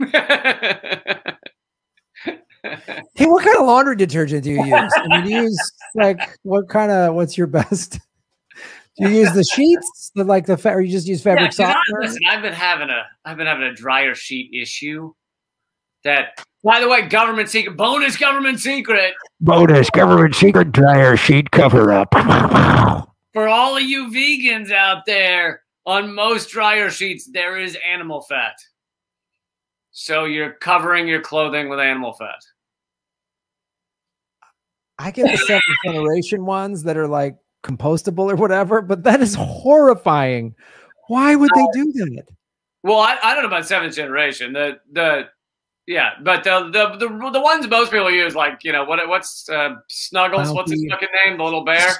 hey, what kind of laundry detergent do you use? I mean, do you use like what kind of? What's your best? Do you use the sheets, the like the or you just use fabric yeah, softener? Listen, I've been having a I've been having a dryer sheet issue. That, by the way, government secret bonus government secret bonus government secret dryer sheet cover up for all of you vegans out there, on most dryer sheets, there is animal fat. So you're covering your clothing with animal fat. I get the seventh generation ones that are like compostable or whatever, but that is horrifying. Why would they do that? Well, I, I don't know about seventh generation. The the yeah, but the, the the the ones most people use, like you know, what what's uh, Snuggles? What's his fucking name? The little bear.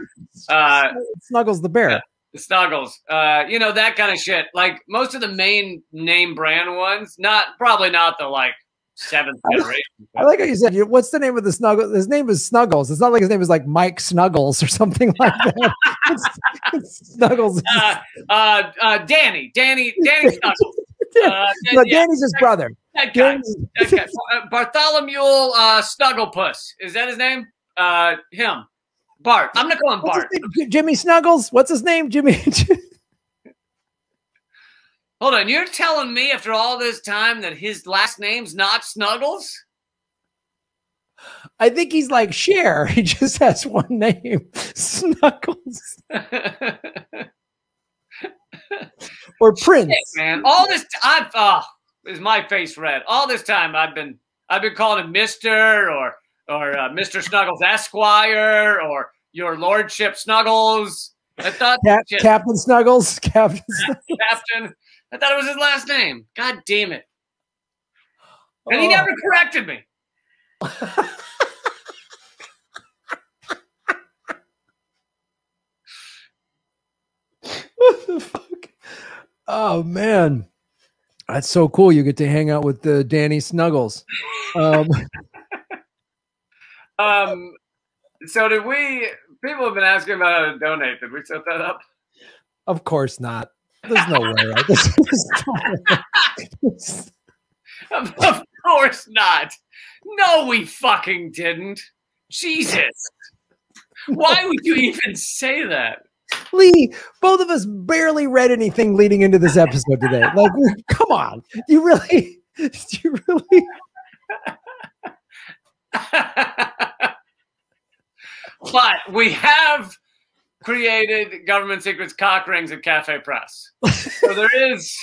Uh, Snuggles the bear. Yeah, Snuggles. Uh, you know that kind of shit. Like most of the main name brand ones, not probably not the like seventh generation. I like how you said. What's the name of the Snuggles? His name is Snuggles. It's not like his name is like Mike Snuggles or something like that. it's, it's Snuggles. Uh, uh, uh, Danny, Danny, Danny Snuggles. Uh, no, Danny's his brother. That guy. That guy. Uh, Bartholomew uh, Snugglepuss. Is that his name? Uh, him. Bart. I'm gonna call him Bart. Jimmy Snuggles. What's his name? Jimmy. Hold on. You're telling me after all this time that his last name's not Snuggles? I think he's like Cher. He just has one name, Snuggles. or Prince. Shit, man, all this I've oh, is my face red. All this time I've been I've been calling him Mister or or uh, Mister Snuggles Esquire or Your Lordship Snuggles. I thought Cap- Captain Snuggles, Captain. Captain. I thought it was his last name. God damn it! And oh. he never corrected me. what the fuck? Oh man, that's so cool. You get to hang out with the Danny Snuggles. Um, um, so did we? People have been asking about how to donate. Did we set that up? Of course not. There's no way. Right? of, of course not. No, we fucking didn't. Jesus. Why would you even say that? Lee, both of us barely read anything leading into this episode today. Like, come on. You really, you really. but we have created government secrets cock rings at Cafe Press. So there is,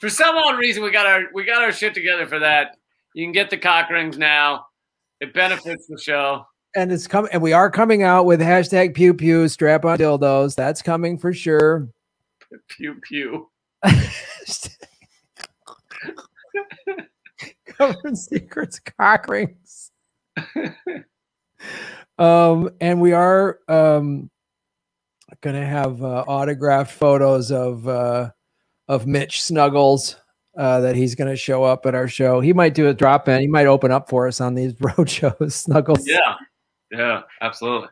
for some odd reason, we got our we got our shit together for that. You can get the cock rings now. It benefits the show. And it's coming, and we are coming out with hashtag pew pew strap on dildos. That's coming for sure. Pew pew. Covered secrets cock rings. um, and we are um gonna have uh, autographed photos of uh of Mitch Snuggles uh, that he's going to show up at our show. He might do a drop in. He might open up for us on these road shows. Snuggles. Yeah, yeah, absolutely.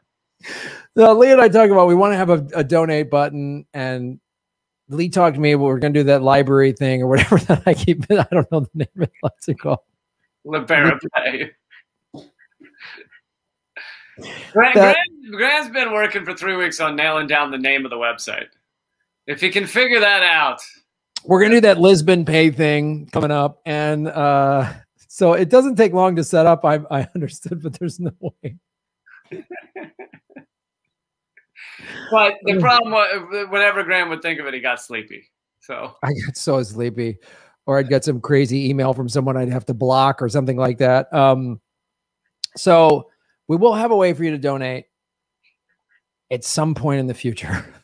So Lee and I talk about we want to have a, a donate button, and Lee talked to me. Well, we're going to do that library thing or whatever that I keep. I don't know the name of it. What's it called? Libera Pay. Grant, Grant, Grant's been working for three weeks on nailing down the name of the website. If he can figure that out, we're gonna do that Lisbon pay thing coming up, and uh, so it doesn't take long to set up. I I understood, but there's no way. but the problem was, whenever Graham would think of it, he got sleepy. So I got so sleepy, or I'd get some crazy email from someone I'd have to block or something like that. Um, so we will have a way for you to donate at some point in the future.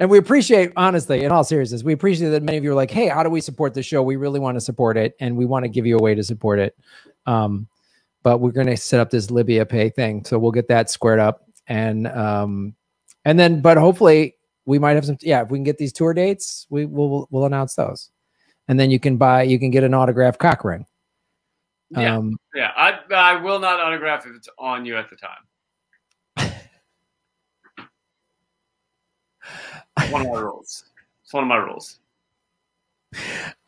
and we appreciate honestly in all seriousness we appreciate that many of you are like hey how do we support the show? We really want to support it and we want to give you a way to support it. Um, but we're going to set up this libya pay thing so we'll get that squared up and um, and then but hopefully we might have some yeah if we can get these tour dates we will we'll announce those. And then you can buy you can get an autographed cock ring yeah um, yeah i i will not autograph if it's on you at the time one of my rules. It's one of my rules.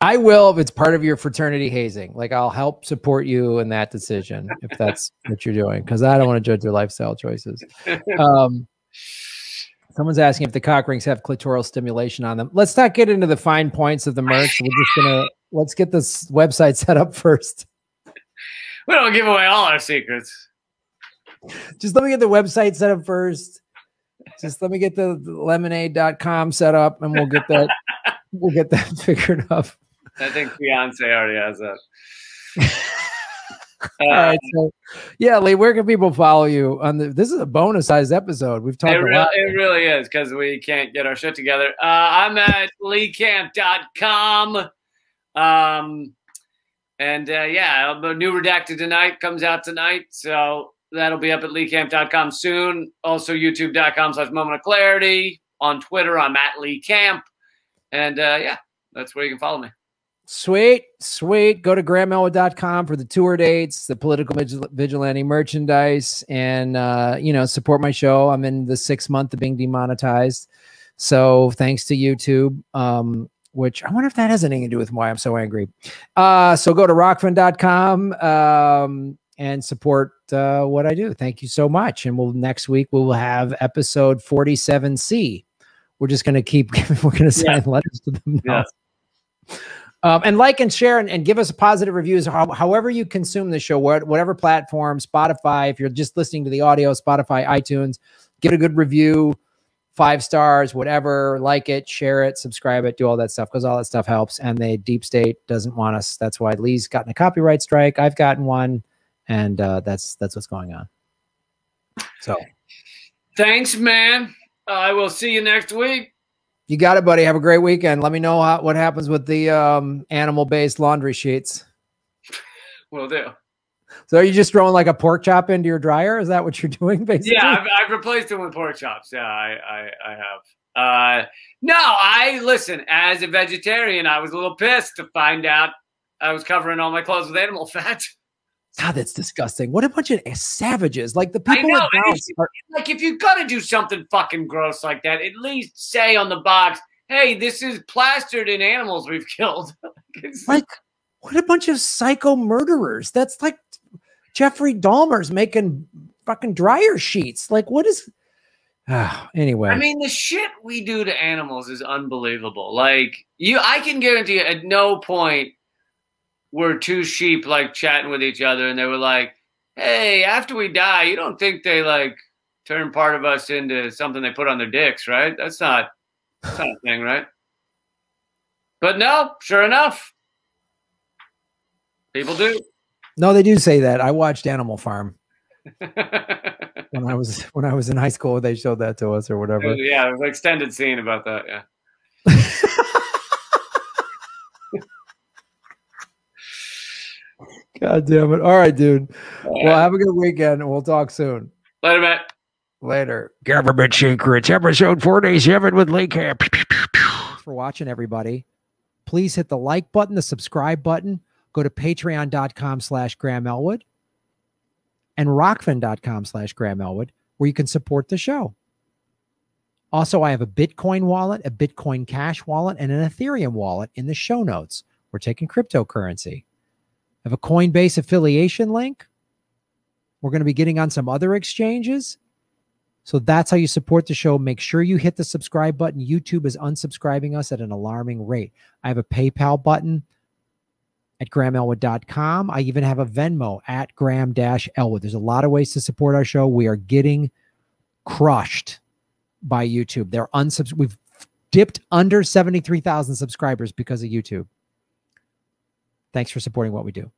I will if it's part of your fraternity hazing. Like I'll help support you in that decision if that's what you're doing, because I don't want to judge your lifestyle choices. Um, someone's asking if the cock rings have clitoral stimulation on them. Let's not get into the fine points of the merch. We're just gonna let's get this website set up first. We don't give away all our secrets. Just let me get the website set up first just let me get the, the lemonade.com set up and we'll get that we'll get that figured up. I think Beyonce already has that. All right, so yeah, Lee, where can people follow you on the? This is a bonus sized episode. We've talked. It, really, it really is because we can't get our shit together. Uh, I'm at leecamp.com. Um, and uh, yeah, the new redacted tonight comes out tonight. So That'll be up at leecamp.com soon. Also, youtube.com slash moment of clarity. On Twitter, I'm at Lee Camp. And uh, yeah, that's where you can follow me. Sweet, sweet. Go to graham for the tour dates, the political vigilante merchandise, and uh, you know, support my show. I'm in the sixth month of being demonetized. So thanks to YouTube. Um, which I wonder if that has anything to do with why I'm so angry. Uh, so go to rokfin.com. Um, and support uh, what I do. Thank you so much. And we'll next week we will have episode 47C. We're just going to keep we're going to sign yeah. letters to them. Now. Yeah. Um, and like and share and, and give us positive reviews how, however you consume the show whatever platform spotify if you're just listening to the audio spotify itunes get a good review five stars whatever like it share it subscribe it do all that stuff because all that stuff helps and the deep state doesn't want us that's why lee's gotten a copyright strike i've gotten one and uh, that's that's what's going on. So, thanks, man. I will see you next week. You got it, buddy. Have a great weekend. Let me know how, what happens with the um, animal-based laundry sheets. Will do. So are you just throwing like a pork chop into your dryer? Is that what you're doing, basically? Yeah, I've, I've replaced it with pork chops. Yeah, I, I, I have. Uh, no, I listen. As a vegetarian, I was a little pissed to find out I was covering all my clothes with animal fat. God, that's disgusting. What a bunch of savages! Like the people know, are- like if you've got to do something fucking gross like that, at least say on the box, "Hey, this is plastered in animals we've killed." like, what a bunch of psycho murderers! That's like Jeffrey Dahmer's making fucking dryer sheets. Like, what is? Anyway, I mean, the shit we do to animals is unbelievable. Like you, I can guarantee you, at no point were two sheep like chatting with each other and they were like, Hey, after we die, you don't think they like turn part of us into something they put on their dicks, right? That's not that's not a thing, right? But no, sure enough. People do. No, they do say that. I watched Animal Farm when I was when I was in high school. They showed that to us or whatever. yeah, it was an extended scene about that. Yeah. God damn it! All right, dude. Well, have a good weekend. We'll talk soon. Later, Matt. Later. Government Secrets, episode 47 with Lee Camp. For watching, everybody. Please hit the like button, the subscribe button. Go to patreon.com slash Graham Elwood and rokfin.com slash Graham Elwood, where you can support the show. Also, I have a Bitcoin wallet, a Bitcoin Cash wallet, and an Ethereum wallet in the show notes. We're taking cryptocurrency. I have a Coinbase affiliation link. We're going to be getting on some other exchanges. So that's how you support the show. Make sure you hit the subscribe button. YouTube is unsubscribing us at an alarming rate. I have a PayPal button at grahamelwood.com. I even have a Venmo at Graham Elwood. There's a lot of ways to support our show. We are getting crushed by YouTube. They're unsubs. We've dipped under 73,000 subscribers because of YouTube. Thanks for supporting what we do.